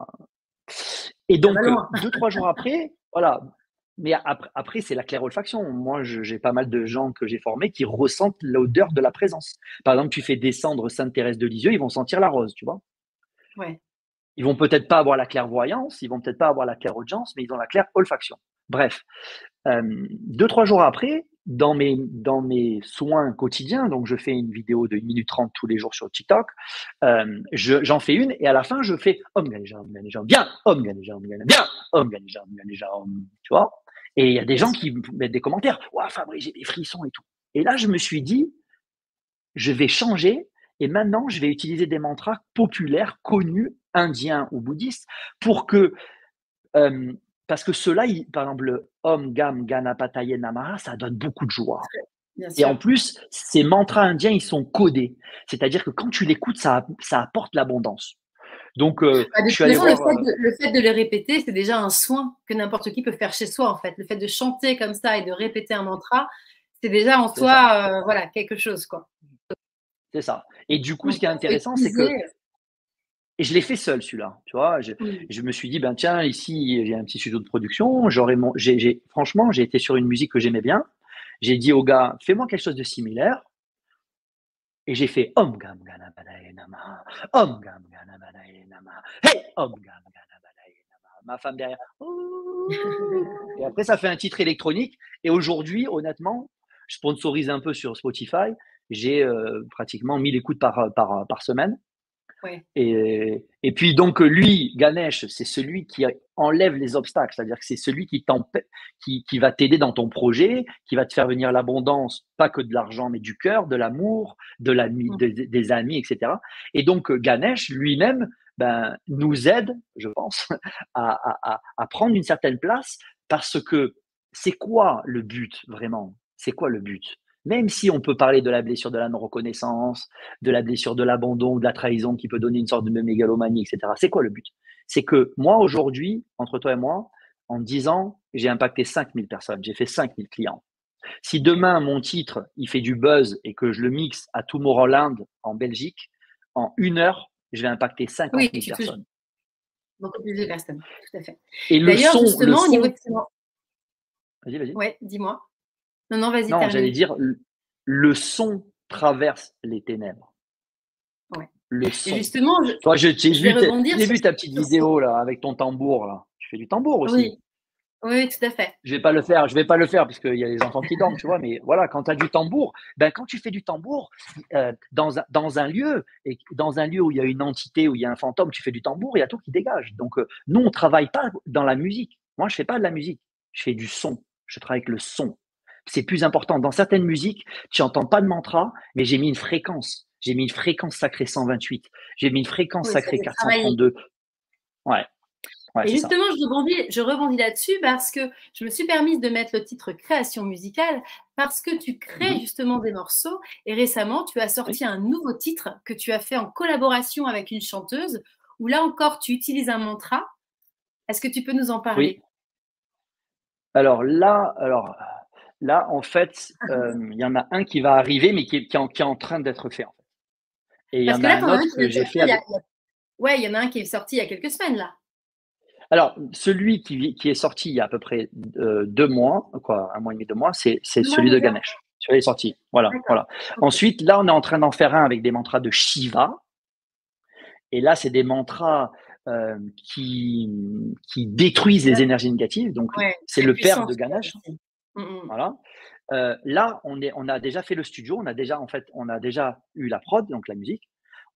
et donc, euh, deux, trois jours après, voilà. Mais après, après c'est la claire olfaction. Moi, j'ai pas mal de gens que j'ai formés qui ressentent l'odeur de la présence. Par exemple, tu fais descendre Sainte-Thérèse de Lisieux, ils vont sentir la rose, tu vois. Ouais. Ils vont peut-être pas avoir la clairvoyance, ils vont peut-être pas avoir la claire audience, mais ils ont la claire olfaction. Bref, euh, deux, trois jours après, dans mes, dans mes soins quotidiens, donc je fais une vidéo de 1 minute 30 tous les jours sur TikTok, euh, j'en fais une et à la fin je fais Om Ganesha, Om Ganesha, bien, Om Ganesha, Om Ganesha, bien, Om Ganesha, Om Ganesha, tu vois Et il y a des gens qui mettent des commentaires, Waouh, Fabrice, j'ai des frissons et tout. Et là, je me suis dit, je vais changer et maintenant je vais utiliser des mantras populaires, connus, indiens ou bouddhistes, pour que euh, parce que cela, par exemple, le Om Gam Ganapataye Namara, ça donne beaucoup de joie. Et en plus, ces mantras indiens, ils sont codés. C'est-à-dire que quand tu l'écoutes, ça, ça apporte l'abondance. Donc, euh, bah, le, fait de, le, fait de, les répéter, c'est déjà un soin que n'importe qui peut faire chez soi, en fait. Le fait de chanter comme ça et de répéter un mantra, c'est déjà en soi, euh, voilà, quelque chose, quoi. C'est ça. Et du coup, ce qui est intéressant, c'est que et je l'ai fait seul, celui-là. Tu vois, je, je, me suis dit, ben tiens, ici, j'ai un petit studio de production. J'aurais mon, j'ai, franchement, j'ai été sur une musique que j'aimais bien. J'ai dit au gars, fais-moi quelque chose de similaire. Et j'ai fait Om Gam Gana Nama, Om Gam Gana Nama, Hey Om Gam Gana Nama. Ma femme derrière. et après, ça fait un titre électronique. Et aujourd'hui, honnêtement, je sponsorise un peu sur Spotify. J'ai euh, pratiquement 1000 écoutes par, par, par semaine. Et, et, puis donc lui, Ganesh, c'est celui qui enlève les obstacles, c'est-à-dire que c'est celui qui, qui, qui va t'aider dans ton projet, qui va te faire venir l'abondance, pas que de l'argent, mais du cœur, de l'amour, de la, mmh. des amis, etc. Et donc Ganesh lui-même ben, nous aide, je pense, à, à prendre une certaine place parce que c'est quoi le but vraiment? C'est quoi le but? Même si on peut parler de la blessure de la non-reconnaissance, de la blessure de l'abandon, de la trahison qui peut donner une sorte de mégalomanie, etc. C'est quoi le but? C'est que moi, aujourd'hui, entre toi et moi, en 10 ans, j'ai impacté 5000 personnes, j'ai fait 5000 clients. Si demain, mon titre, il fait du buzz et que je le mixe à Tomorrowland en Belgique, en une heure, je vais impacter 50 000 personnes. Beaucoup plus de personnes, tout à fait. Et le son, justement, au niveau de... Vas-y, vas-y. Ouais, dis-moi. Non, non, vas-y. Non, j'allais dire, le son traverse les ténèbres. Ouais. Le son. Et justement, je, Toi, je, j'ai vu, vu, ta petite vidéo là avec ton tambour là. Tu fais du tambour aussi. Oui. Oui, tout à fait. Je vais pas le faire, je vais pas le faire parce qu'il y a les enfants qui dorment, tu vois. Mais voilà, quand tu as du tambour, ben quand tu fais du tambour euh, dans, un, dans un lieu et dans un lieu où il y a une entité, où il y a un fantôme, tu fais du tambour, il y a tout qui dégage. Donc euh, nous, on travaille pas dans la musique. Moi, je fais pas de la musique, je fais du son. Je travaille avec le son c'est plus important. Dans certaines musiques, tu n'entends pas de mantra, mais j'ai mis une fréquence. J'ai mis une fréquence sacrée 128. J'ai mis une fréquence sacrée 432. Ouais. et justement, je rebondis, je rebondis là-dessus parce que je me suis permise de mettre le titre création musicale parce que tu crées mhm. justement des morceaux et récemment, tu as sorti un nouveau titre que tu as fait en collaboration avec une chanteuse où là encore, tu utilises un mantra. Est-ce que tu peux nous en parler? Oui. Alors là, alors Là, en fait, ah. euh, il y en a un qui va arriver, mais qui est, qui est, en, train d'être fait. En fait. Et il y en a un autre que j'ai fait. Avec... Ouais, il y en a un qui est sorti il y a quelques semaines, là. Alors, celui qui, qui, est sorti il y a à peu près euh, deux mois, quoi, un mois et demi, deux mois, c'est celui de Ganesh. Celui est sorti. Voilà, voilà. Ensuite, là, on est en train d'en faire un avec des mantras de Shiva. Et là, c'est des mantras euh, qui, qui détruisent les énergies négatives. Donc, c'est le père de Ganesh. Mmh. Voilà. Euh, là, on, est, on a déjà fait le studio, on a déjà en fait, on a déjà eu la prod, donc la musique.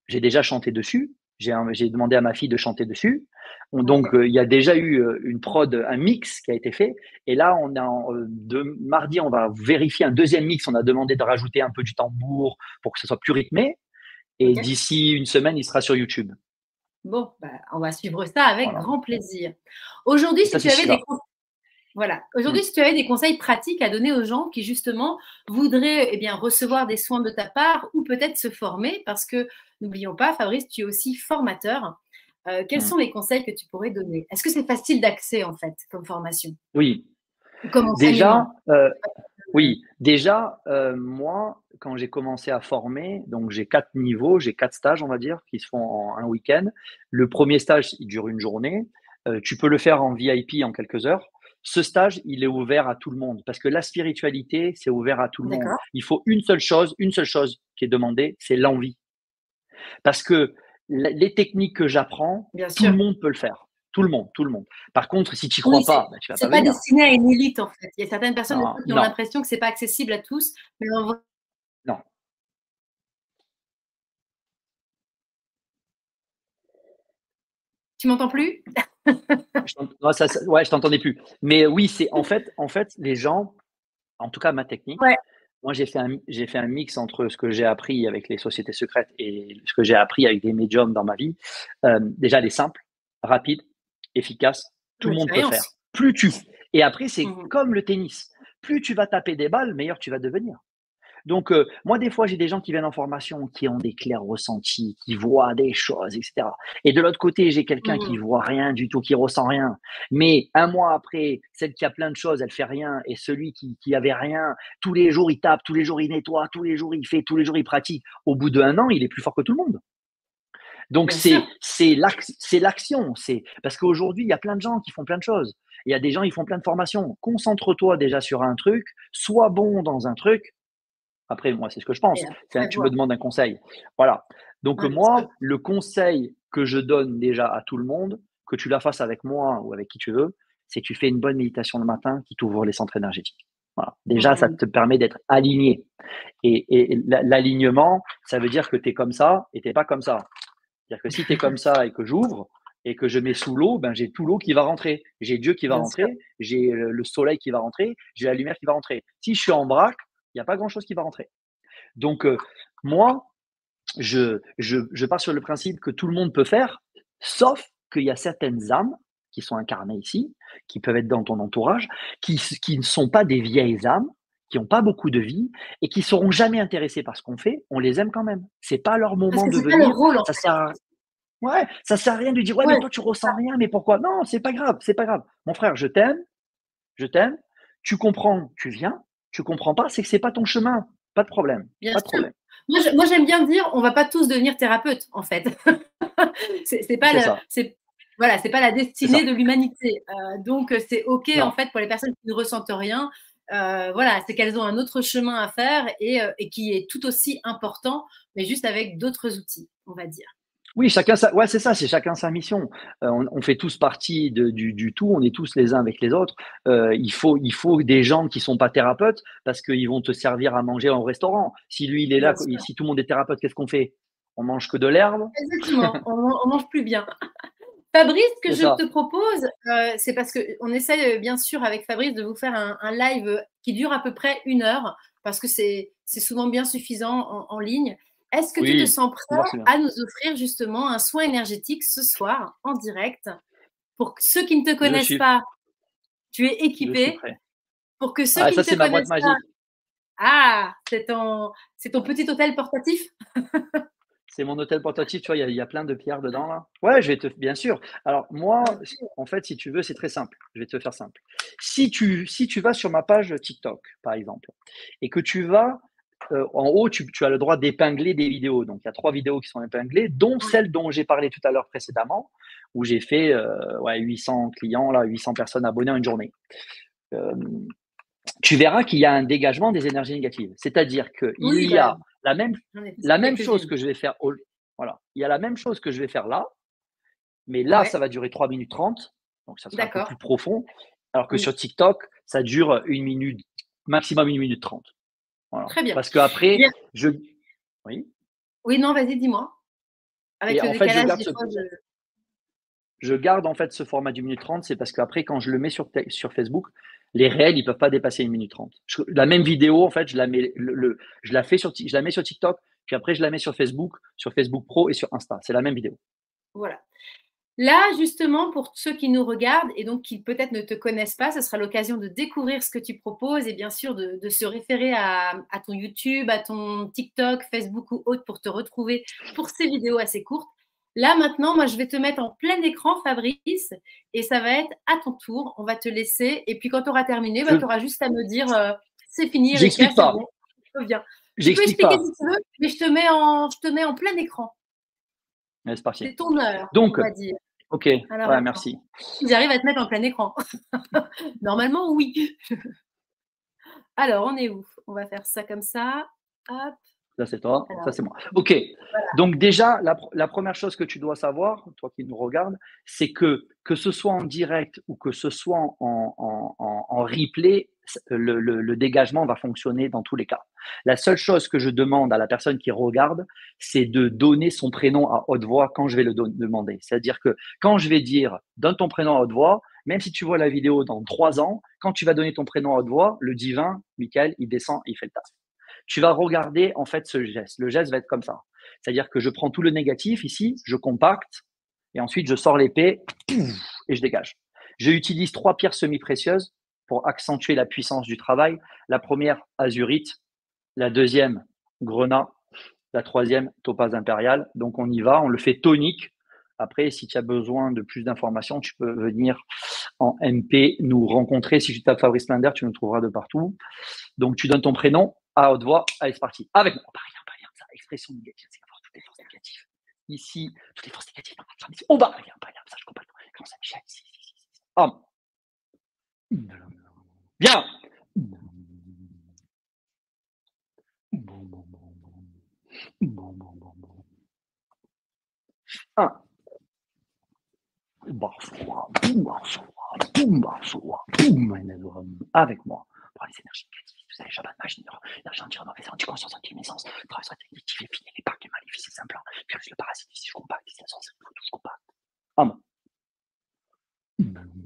J'ai déjà chanté dessus. J'ai demandé à ma fille de chanter dessus. donc, euh, il y a déjà eu euh, une prod, un mix qui a été fait. Et là, on a de mardi, on va vérifier un deuxième mix. On a demandé de rajouter un peu du tambour pour que ce soit plus rythmé. Et d'ici une semaine, il sera sur YouTube. Bon, bah, on va suivre ça avec grand plaisir. Aujourd'hui, si tu avais des voilà. Aujourd'hui, mmh. si tu avais des conseils pratiques à donner aux gens qui justement voudraient eh bien, recevoir des soins de ta part ou peut-être se former, parce que n'oublions pas, Fabrice, tu es aussi formateur. Euh, quels mmh. sont les conseils que tu pourrais donner? Est-ce que c'est facile d'accès en fait comme formation? Oui. déjà, euh, oui. Déjà, euh, moi, quand j'ai commencé à former, donc j'ai quatre niveaux, j'ai quatre stages, on va dire, qui se font en un week-end. Le premier stage, il dure une journée. tu peux le faire en VIP en quelques heures. Ce stage, il est ouvert à tout le monde parce que la spiritualité, c'est ouvert à tout le monde. Il faut une seule chose, une seule chose qui est demandée, c'est l'envie. Parce que les techniques que j'apprends, tout le monde peut le faire. Tout le monde, tout le monde. Par contre, si tu n'y crois pas, bah, tu vas pas. C'est pas destiné à une élite en fait. Il y a certaines personnes qui ont l'impression que c'est pas accessible à tous, mais Non. Tu m'entends plus? Je ouais, je t'entendais plus. Mais oui, c'est en fait, en fait, les gens, en tout cas ma technique. Moi, j'ai fait un, j'ai fait un mix entre ce que j'ai appris avec les sociétés secrètes et ce que j'ai appris avec des médiums dans ma vie. Euh, déjà, les simples, rapides, efficaces, tout le monde peut faire. Plus tu et après, c'est mmh comme le tennis. Plus tu vas taper des balles, meilleur tu vas devenir. Donc, euh, moi, des fois, j'ai des gens qui viennent en formation, qui ont des clairs ressentis, qui voient des choses, etc. Et de l'autre côté, j'ai quelqu'un qui mmh. voit rien du tout, qui ressent rien. Mais un mois après, celle qui a plein de choses, elle fait rien. Et celui qui, qui avait rien, tous les jours, il tape, tous les jours, il nettoie, tous les jours, il fait, tous les jours, il pratique. Au bout d'un an, il est plus fort que tout le monde. Donc, c'est c'est l'action. C'est parce qu'aujourd'hui, il y a plein de gens qui font plein de choses. Il y a des gens, qui font plein de formations. Concentre-toi déjà sur un truc, sois bon dans un truc, après, moi, c'est ce que je pense. tu me demandes un conseil. Voilà. Donc, moi, le conseil que je donne déjà à tout le monde, que tu la fasses avec moi ou avec qui tu veux, c'est que tu fais une bonne méditation le matin qui t'ouvre les centres énergétiques. Voilà. Déjà, ça te permet d'être aligné. Et, l'alignement, ça veut dire que tu es comme ça et tu n'es pas comme ça. C'est-à-dire que si tu es comme ça et que j'ouvre et que je mets sous l'eau, ben, j'ai tout l'eau qui va rentrer. J'ai Dieu qui va rentrer, j'ai le soleil qui va rentrer, j'ai la lumière qui va rentrer. Si je suis en braque, il n'y a pas grand-chose qui va rentrer. Donc, euh, moi, je, je, pars sur le principe que tout le monde peut faire. Sauf qu'il y a certaines âmes qui sont incarnées ici, qui peuvent être dans ton entourage, qui, qui ne sont pas des vieilles âmes, qui n'ont pas beaucoup de vie et qui seront jamais intéressés par ce qu'on fait. On les aime quand même. C'est pas leur moment de venir. Ça sert à... Ouais, ça sert à rien de dire ouais, mais toi tu ressens rien, mais pourquoi? Non, c'est pas grave, c'est pas grave. Mon frère, je t'aime, je t'aime. Tu comprends, tu viens. Tu comprends pas, c'est que c'est pas ton chemin. Pas de problème. pas de problème. Moi, j'aime bien dire, on va pas tous devenir thérapeute, en fait. c'est pas voilà, c'est pas la destinée de l'humanité. Euh, donc c'est ok en fait pour les personnes qui ne ressentent rien. Euh, voilà, c'est qu'elles ont un autre chemin à faire et, euh, et, qui est tout aussi important, mais juste avec d'autres outils, on va dire. Oui, chacun sa, ouais, c'est ça, c'est chacun sa mission. on, on, fait tous partie de, du, du, tout, on est tous les uns avec les autres. il faut, il faut des gens qui sont pas thérapeutes parce qu'ils vont te servir à manger au restaurant. Si lui il est là, si tout le monde est thérapeute, qu'est-ce qu'on fait? On mange que de l'herbe? Exactement, on, on mange plus bien. Fabrice, ce que je te propose, euh, c'est parce qu'on essaye bien sûr avec Fabrice de vous faire un, live qui dure à peu près une heure, parce que c'est souvent bien suffisant en, ligne. Est-ce que tu te sens prêt à nous offrir justement un soin énergétique ce soir en direct Pour ceux qui ne te connaissent pas, tu es équipé. Pour que ceux ah, qui ne te connaissent pas, ah, c'est ton, ton petit hôtel portatif? C'est mon hôtel portatif, tu vois, il y, a plein de pierres dedans là. Ouais, je vais te, bien sûr. Alors moi, en fait, si tu veux, c'est très simple. Je vais te faire simple. Si tu, si tu vas sur ma page TikTok, par exemple, et que tu vas euh, en haut, tu, as le droit d'épingler des vidéos. Donc il y a trois vidéos qui sont épinglées, dont celle dont j'ai parlé tout à l'heure précédemment, où j'ai fait euh, ouais, 800 clients là, 800 personnes abonnées en une journée. Euh, tu verras qu'il y a un dégagement des énergies négatives. C'est-à-dire qu'il y a la même, la même chose que je vais faire. voilà. Il y a la même chose que je vais faire là, mais là, ça va durer 3 minutes 30. Donc, ça sera un peu plus profond. Alors que sur TikTok, ça dure une minute, maximum une minute 30. Voilà. Très bien. Parce qu'après, je. Oui. Oui, non, vas-y, dis-moi. Avec le en fait, je garde, ce... je garde, en fait ce format d'une minute 30, c'est parce qu'après, quand je le mets sur, sur Facebook, les réels, ils peuvent pas dépasser une minute trente. la même vidéo, en fait, je la mets, le, je la fais sur, je la mets sur TikTok, puis après je la mets sur Facebook, sur Facebook Pro et sur Insta. C'est la même vidéo. Voilà. Là, justement, pour ceux qui nous regardent et donc qui peut-être ne te connaissent pas, ce sera l'occasion de découvrir ce que tu proposes et bien sûr de, se référer à, à, ton YouTube, à ton TikTok, Facebook ou autre pour te retrouver pour ces vidéos assez courtes. Là, maintenant, moi, je vais te mettre en plein écran, Fabrice, et ça va être à ton tour. On va te laisser. Et puis, quand tu auras terminé, bah, tu auras juste à me dire euh, c'est fini. J'explique pas. Bon. Je peux expliquer pas. si tu veux, mais je te mets en, je te mets en plein écran. C'est parti. C'est ton heure. Donc, on va dire. Ok, Alors, merci. J'arrive à te mettre en plein écran. Normalement, oui. Alors, on est où? On va faire ça comme ça. Hop. Ça, c'est toi, ça, c'est moi. OK. Donc, déjà, la, première chose que tu dois savoir, toi qui nous regardes, c'est que que ce soit en direct ou que ce soit en, en, replay, le, le, dégagement va fonctionner dans tous les cas. La seule chose que je demande à la personne qui regarde, c'est de donner son prénom à haute voix quand je vais le demander. C'est-à-dire que quand je vais dire donne ton prénom à haute voix, même si tu vois la vidéo dans trois ans, quand tu vas donner ton prénom à haute voix, le divin, Michael, il descend, il fait le taf tu vas regarder en fait ce geste. Le geste va être comme ça. C'est-à-dire que je prends tout le négatif ici, je compacte, et ensuite je sors l'épée et je dégage. J'utilise trois pierres semi-précieuses pour accentuer la puissance du travail. La première, azurite. La deuxième, grenat. La troisième, topaz impérial. Donc on y va, on le fait tonique. Après, si tu as besoin de plus d'informations, tu peux venir en MP nous rencontrer. Si tu tapes Fabrice Linder, tu nous trouveras de partout. Donc tu donnes ton prénom, à haute voix. Allez, c'est parti. Avec moi. Pas rien, pas rien. Ça, expression négative, c'est avoir toutes les forces négatives. Ici, toutes les forces négatives. On va rien, pas rien. Ça, je comprends. Comment ça, Michel? Homme. Bien. Un. Avec moi, pour les énergies négatives vous Shabbat Majnir, l'argent dans les anticonscience, anti-naissance, traversera technique, fini, les parcs, les maléfices, les implants, virus, le parasite, ici je compacte, ici la sorcellerie, tout compacte. Bon, bon, bon, bon.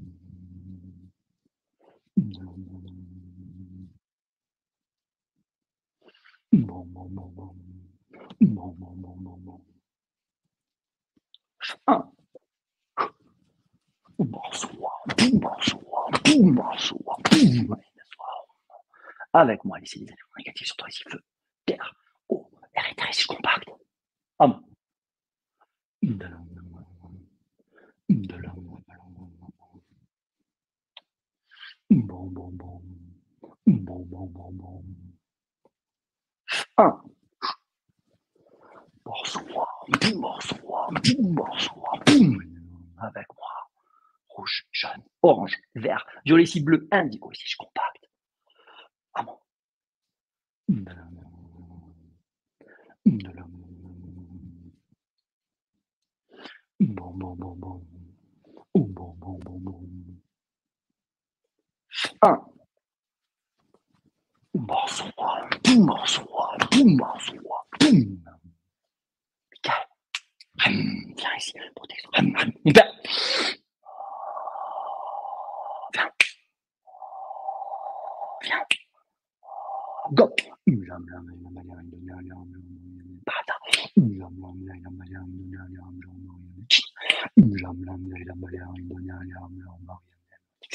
Bon, bon, bon, bon, bon. Un. Avec moi, laissez les éléments négatifs sur toi ici. Feu, terre, eau, air et ici, je compacte. Homme. Bon, bon, bon. Bon, bon, bon, bon. Un. Bonsoir, bonsoir, bonsoir, avec moi. Rouge, jaune, orange, vert, violet ici, bleu, indigo ici, je compacte. Ah. Bon, bon, bon, bon. Un. Bonsoir, bonsoir, bonsoir, Calme. Viens ici, protection. Mon père. Viens. Viens. Go. Ça.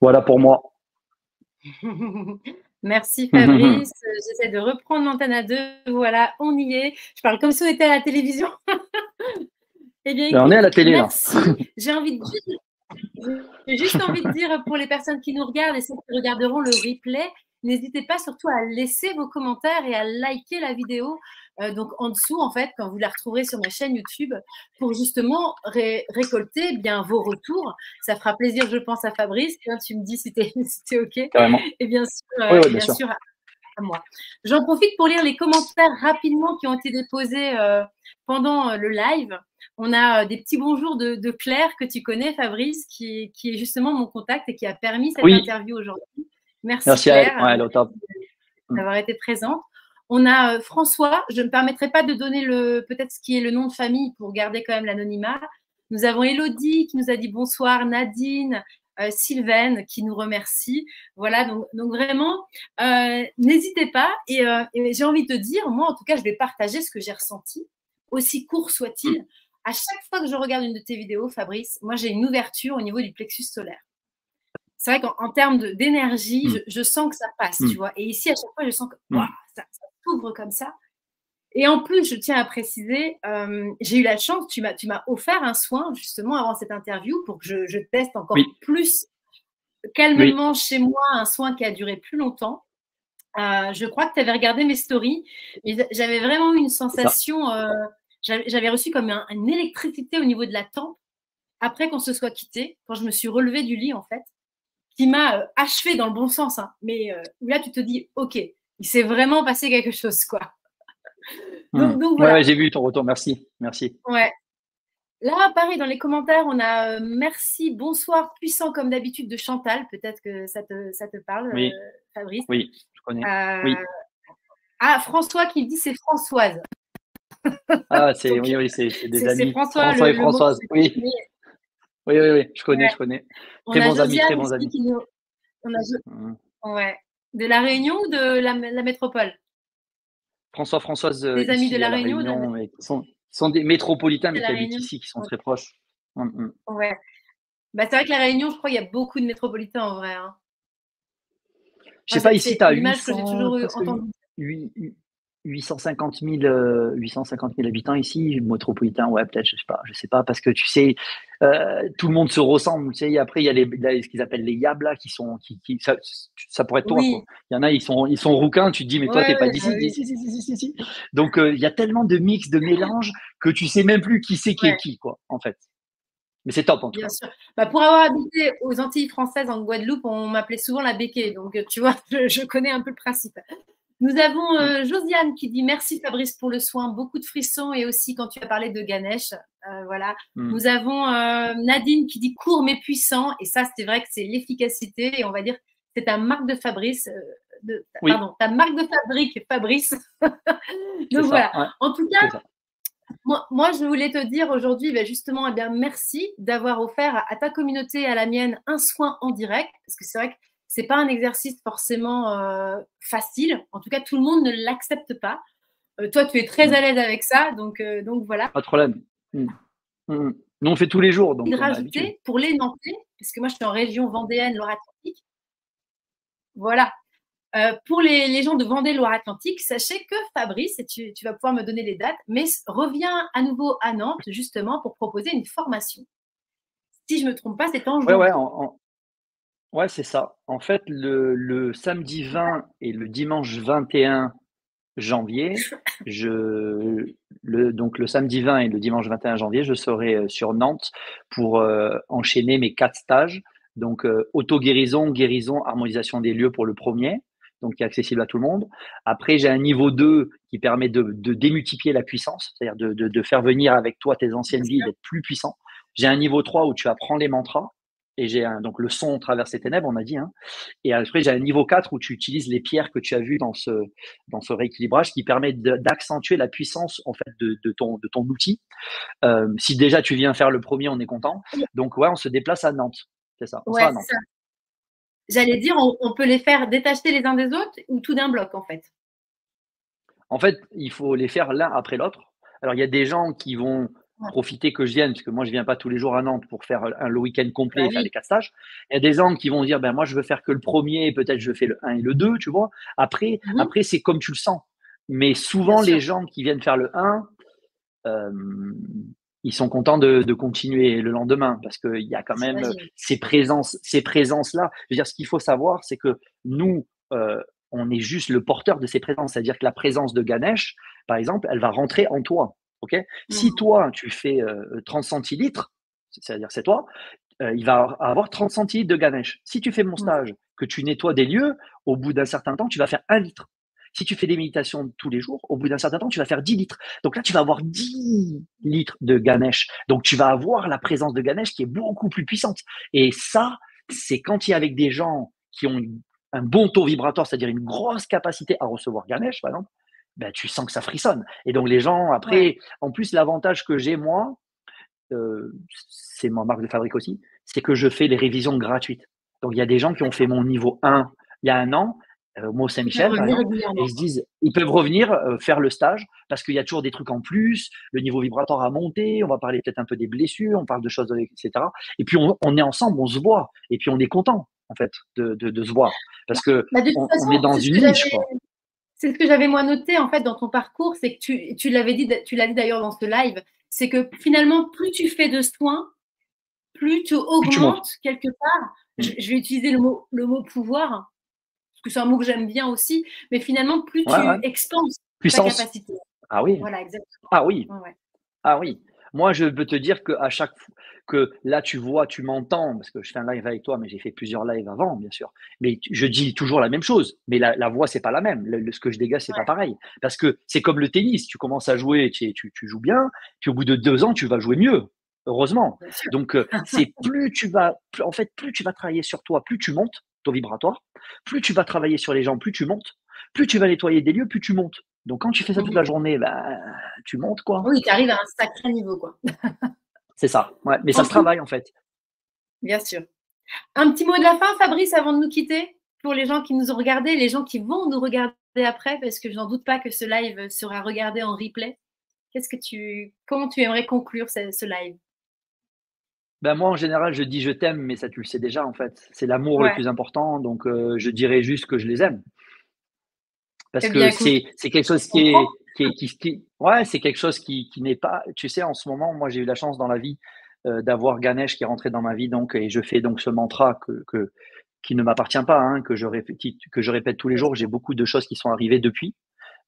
Voilà pour moi. Merci Fabrice. J'essaie de reprendre l'antenne à deux. Voilà, on y est. Je parle comme si on était à la télévision. eh bien, on est à la télé merci. J'ai envie de j'ai juste envie de dire pour les personnes qui nous regardent et ceux qui regarderont le replay, n'hésitez pas surtout à laisser vos commentaires et à liker la vidéo. Euh, donc en dessous, en fait, quand vous la retrouverez sur ma chaîne YouTube, pour justement récolter bien vos retours. Ça fera plaisir, je pense, à Fabrice. tu me dis si c'était OK. Et bien sûr, euh, bien, sûr. à, moi. J'en profite pour lire les commentaires rapidement qui ont été déposés euh, pendant le live. On a des petits bonjours de, Claire que tu connais, Fabrice, qui, est justement mon contact et qui a permis cette interview aujourd'hui. Merci, Claire d'avoir été présente. On a euh, François, je ne me permettrai pas de donner le peut-être ce qui est le nom de famille pour garder quand même l'anonymat. Nous avons Elodie qui nous a dit bonsoir, Nadine, euh, Sylvaine qui nous remercie. Voilà, donc, vraiment, euh, n'hésitez pas. Et, j'ai envie de te dire, moi en tout cas, je vais partager ce que j'ai ressenti, aussi court soit-il. À chaque fois que je regarde une de tes vidéos, Fabrice, moi j'ai une ouverture au niveau du plexus solaire. C'est vrai qu'en termes d'énergie, mm. je, sens que ça passe, mm. tu vois. Et ici, à chaque fois, je sens que mm. Ça, comme ça. Et en plus, je tiens à préciser, euh, j'ai eu la chance, tu m'as, tu m'as offert un soin justement avant cette interview pour que je, teste encore plus calmement chez moi un soin qui a duré plus longtemps. Euh, je crois que tu avais regardé mes stories, mais j'avais vraiment eu une sensation, euh, j'avais reçu comme une électricité au niveau de la tempe après qu'on se soit quitté, quand je me suis relevée du lit en fait, qui m'a achevé dans le bon sens. Hein. mais là, tu te dis, ok, il s'est vraiment passé quelque chose, quoi. Hmm. Donc, voilà. j'ai vu ton retour, merci, merci. Ouais. Là, pareil, dans les commentaires, on a euh, merci, bonsoir, puissant comme d'habitude de Chantal. Peut-être que ça te, ça te parle, oui. Euh, Fabrice. Oui, je connais. Euh, oui. Ah, François qui dit c'est Françoise. Ah, c'est oui, oui, c'est des amis. C'est François, François et Françoise. Oui. oui. oui, oui, je connais, je connais. Très bons amis, très bons amis. On a... Hmm. Ouais. De la Réunion ou de la, métropole? François, Françoise. Des amis de la, Réunion, sont, sont, des métropolitains, mais qui habitent ici, qui sont très proches. Hum, hum. Ouais. Bah, c'est vrai que la Réunion, je crois qu'il y a beaucoup de métropolitains en vrai. Hein. Je sais pas, ici, tu as 800, que toujours entendu. 850 000, 850 000 habitants ici, métropolitain, ouais, peut-être, je sais pas, je sais pas, parce que tu sais, euh, tout le monde se ressemble. Tu sais, après, il y a les, ce qu'ils appellent les yabs là, qui sont, qui, ça, ça, pourrait être toi. Il y en a, ils sont, ils sont rouquins. Tu te dis, mais toi, tu t'es pas d'ici. Donc, euh, il y a tellement de mix, de mélange que tu sais même plus qui c'est qui est qui, quoi, en fait. Mais c'est top en tout Bien sûr. Bah, pour avoir habité aux Antilles françaises en Guadeloupe, on m'appelait souvent la béquée. Donc, tu vois, je, je connais un peu le principe. Nous avons euh, Josiane qui dit merci Fabrice pour le soin, beaucoup de frissons et aussi quand tu as parlé de Ganesh. Euh, voilà. Hmm. Nous avons euh, Nadine qui dit court mais puissant et ça c'est vrai que c'est l'efficacité et on va dire c'est ta marque de Fabrice. de, Oui. Pardon, ta marque de fabrique Fabrice. Donc ça, voilà. ouais, En tout cas, moi, moi, je voulais te dire aujourd'hui, ben, justement, eh bien, merci d'avoir offert à, à ta communauté et à la mienne un soin en direct, parce que c'est vrai que c'est pas un exercice forcément euh, facile. En tout cas, tout le monde ne l'accepte pas. Euh, toi, tu es très Mm. à l'aise avec ça, donc, euh, donc voilà. Pas de problème. Hmm. Hmm. Nous, on fait tous les jours. Donc rajouter pour les Nantais, parce que moi, je suis en région Vendéenne, Loire-Atlantique. Voilà. Pour les, les gens de Vendée, Loire-Atlantique, sachez que Fabrice, et tu, tu vas pouvoir me donner les dates, mais s- revient à nouveau à Nantes, justement, pour proposer une formation. Si je ne me trompe pas, c'est en Ouais, janvier. ouais, en- en- ouais, c'est ça. En fait, le, le samedi 20 et le dimanche 21 janvier, je, le, donc le samedi 20 et le dimanche 21 janvier, je serai euh, sur Nantes pour euh, enchaîner mes quatre stages. Donc, euh, auto-guérison, guérison, harmonisation des lieux pour le premier, donc qui est accessible à tout le monde. Après, j'ai un niveau 2 qui permet de, de démultiplier la puissance, c'est-à-dire de, de, de faire venir avec toi tes anciennes vies, d'être plus puissant. J'ai un niveau 3 où tu apprends les mantras. Et j'ai donc le son traverse les ténèbres, on a dit. Hein. Et après, j'ai un niveau 4 où tu utilises les pierres que tu as vues dans ce, dans ce rééquilibrage qui permet d'accentuer la puissance en fait de, de, ton, de ton outil. Euh, si déjà tu viens faire le premier, on est content. Donc ouais, on se déplace à Nantes. C'est ça. On Ouais, sera à Nantes. c'est ça. J'allais dire, on, on peut les faire détacher les uns des autres ou tout d'un bloc, en fait? En fait, il faut les faire l'un après l'autre. Alors, il y a des gens qui vont. Profiter que je vienne, parce que moi, je viens pas tous les jours à Nantes pour faire un, le week-end complet Bah et faire quatre stages. Il y a des gens qui vont dire, ben, moi, je veux faire que le premier, peut-être je fais le 1 et le 2, tu vois. Après, Mhm. après c'est comme tu le sens. Mais souvent, les gens qui viennent faire le 1, euh, ils sont contents de, de continuer le lendemain parce qu'il y a quand même ces présences, ces présences-là. Je veux dire, ce qu'il faut savoir, c'est que nous, euh, on est juste le porteur de ces présences. C'est-à-dire que la présence de Ganesh, par exemple, elle va rentrer en toi. Ok? Si Mhm. toi, tu fais euh, 30 centilitres, c'est-à-dire c'est toi, euh, il va avoir 30 centilitres de Ganesh. Si tu fais mon Mhm. stage, que tu nettoies des lieux, au bout d'un certain temps, tu vas faire un litre. Si tu fais des méditations tous les jours, au bout d'un certain temps, tu vas faire 10 litres. Donc là, tu vas avoir 10 litres de Ganesh. Donc tu vas avoir la présence de Ganesh qui est beaucoup plus puissante. Et ça, c'est quand il y a avec des gens qui ont un bon taux vibratoire, c'est-à-dire une grosse capacité à recevoir Ganesh, par exemple, ben, tu sens que ça frissonne. Et donc les gens, après, Ouais. en plus, l'avantage que j'ai, moi, euh, c'est ma marque de fabrique aussi, c'est que je fais les révisions gratuites. Donc il y a des gens qui ont fait mon niveau 1 il y a un an, euh, au Ils Saint-Michel, régulièrement. ils se disent, ils peuvent revenir euh, faire le stage parce qu'il y a toujours des trucs en plus, le niveau vibratoire a monté, on va parler peut-être un peu des blessures, on parle de choses, etc. Et puis on, on est ensemble, on se voit, et puis on est content en fait de, de, de se voir parce que Bah, de toute on, est dans une que niche. Quoi. C'est ce que j'avais moi noté en fait dans ton parcours, c'est que tu, tu l'avais dit, tu l'as dit d'ailleurs dans ce live, c'est que finalement plus tu fais de soins, plus tu augmentes quelque part. Mm. Je, je vais utiliser le mot, le mot pouvoir, parce que c'est un mot que j'aime bien aussi, mais finalement plus Ouais, tu ouais. expanses ta capacité. Ah oui, Voilà, exactement. ah oui. Ouais. Ah oui, moi je peux te dire que à chaque fois que là tu vois, tu m'entends, parce que je fais un live avec toi, mais j'ai fait plusieurs lives avant, bien sûr. Mais je dis toujours la même chose, mais la, la voix c'est pas la même. Le, le- ce que je dégage c'est Ouais. pas pareil, parce que c'est comme le tennis. Tu commences à jouer, tu, tu, tu joues bien, puis au bout de deux ans tu vas jouer mieux. Heureusement. Donc euh, c'est plus tu vas, plus- en fait plus tu vas travailler sur toi, plus tu montes ton vibratoire, plus tu vas travailler sur les gens, plus tu montes, plus tu vas nettoyer des lieux, plus tu montes. Donc quand tu fais ça toute Mhm. la journée, ben, tu montes quoi. Oui, tu arrives à un sacré niveau, quoi. C'est ça. Ouais, mais ça se travaille en fait. Bien sûr. Un petit mot de la fin, Fabrice, avant de nous quitter, pour les gens qui nous ont regardés, les gens qui vont nous regarder après, parce que je n'en doute pas que ce live sera regardé en replay. Qu'est-ce que tu, comment tu aimerais conclure ce, ce live? Ben moi, en général, je dis je t'aime, mais ça, tu le sais déjà, en fait. C'est l'amour Ouais. le plus important, donc euh, je dirais juste que je les aime. Parce que c'est c'est quelque chose qui est, qui est- qui- qui- ouais, c'est quelque chose qui, qui n'est pas, tu sais, en ce moment, moi, j'ai eu la chance dans la vie euh, d'avoir Ganesh qui est rentré dans ma vie, donc, et je fais donc ce mantra que, que qui ne m'appartient pas, hein, que je répète, que je répète tous les jours. J'ai beaucoup de choses qui sont arrivées depuis.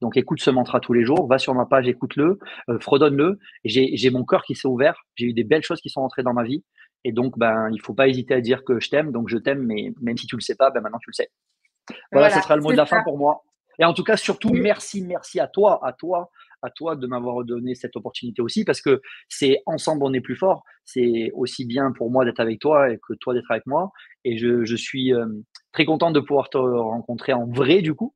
Donc, écoute ce mantra tous les jours, va sur ma page, écoute-le, euh, fredonne-le. J'ai j'ai mon cœur qui s'est ouvert. J'ai eu des belles choses qui sont rentrées dans ma vie. Et donc, ben, il faut pas hésiter à dire que je t'aime. Donc, je t'aime, mais même si tu le sais pas, ben, maintenant tu le sais. Voilà, Voilà, ce sera le mot de la fin pour moi. Et en tout cas, surtout, merci, merci à toi, à toi, à toi de m'avoir donné cette opportunité aussi, parce que c'est ensemble on est plus fort. C'est aussi bien pour moi d'être avec toi et que toi d'être avec moi. Et je, je suis euh, très content de pouvoir te rencontrer en vrai, du coup,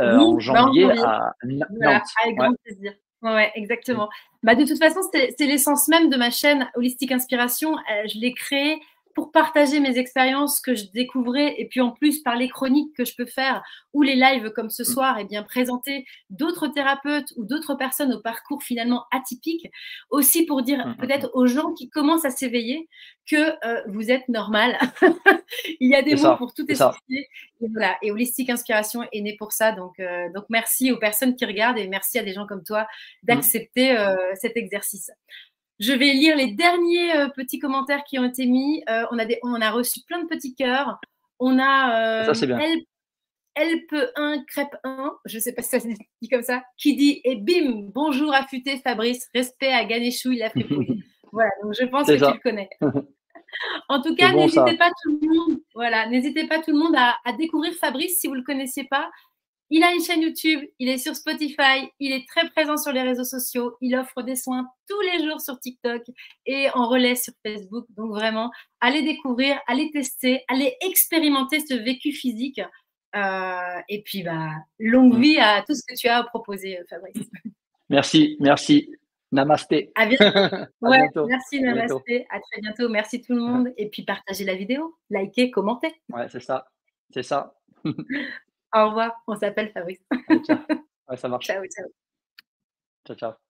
euh, en bah, janvier à Nantes. Voilà, avec grand plaisir. Ouais, exactement. Bah, de toute façon, c'est l'essence même de ma chaîne Holistique Inspiration. Euh, je l'ai créée pour partager mes expériences que je découvrais et puis en plus par les chroniques que je peux faire ou les lives comme ce mm. soir et bien présenter d'autres thérapeutes ou d'autres personnes au parcours finalement atypique aussi pour dire mm, mm, peut-être aux gens qui commencent à s'éveiller que euh, vous êtes normal. Il y a des mots pour tout expliquer. Et voilà, et Holistique Inspiration est né pour ça. Donc, euh, donc merci aux personnes qui regardent et merci à des gens comme toi d'accepter euh, cet exercice. Je vais lire les derniers euh, petits commentaires qui ont été mis. Euh, on, a des, on a reçu plein de petits cœurs. On a euh, ça, bien. Elpe 1, crêpe 1, je ne sais pas si ça se dit comme ça, qui dit Et bim, bonjour affûté Fabrice, respect à Ganeshou, il a fait Voilà, donc je pense que tu le connais. En tout cas, n'hésitez pas tout le monde, voilà, n'hésitez pas tout le monde à, à, découvrir Fabrice si vous ne le connaissiez pas. Il a une chaîne YouTube, il est sur Spotify, il est très présent sur les réseaux sociaux, il offre des soins tous les jours sur TikTok et en relais sur Facebook. Donc vraiment, allez découvrir, allez tester, allez expérimenter ce vécu physique. Euh, et puis, bah, longue mm. vie à tout ce que tu as à proposer, Fabrice. Merci, merci. Namasté. À bientôt. Merci, namasté. À très bientôt. Merci tout le monde. Et puis, partagez la vidéo, likez, commentez. Ouais, c'est ça. C'est ça. Au revoir, on s'appelle Fabrice. Ciao. Ouais, ça marche. Ciao, ciao. Ciao, ciao.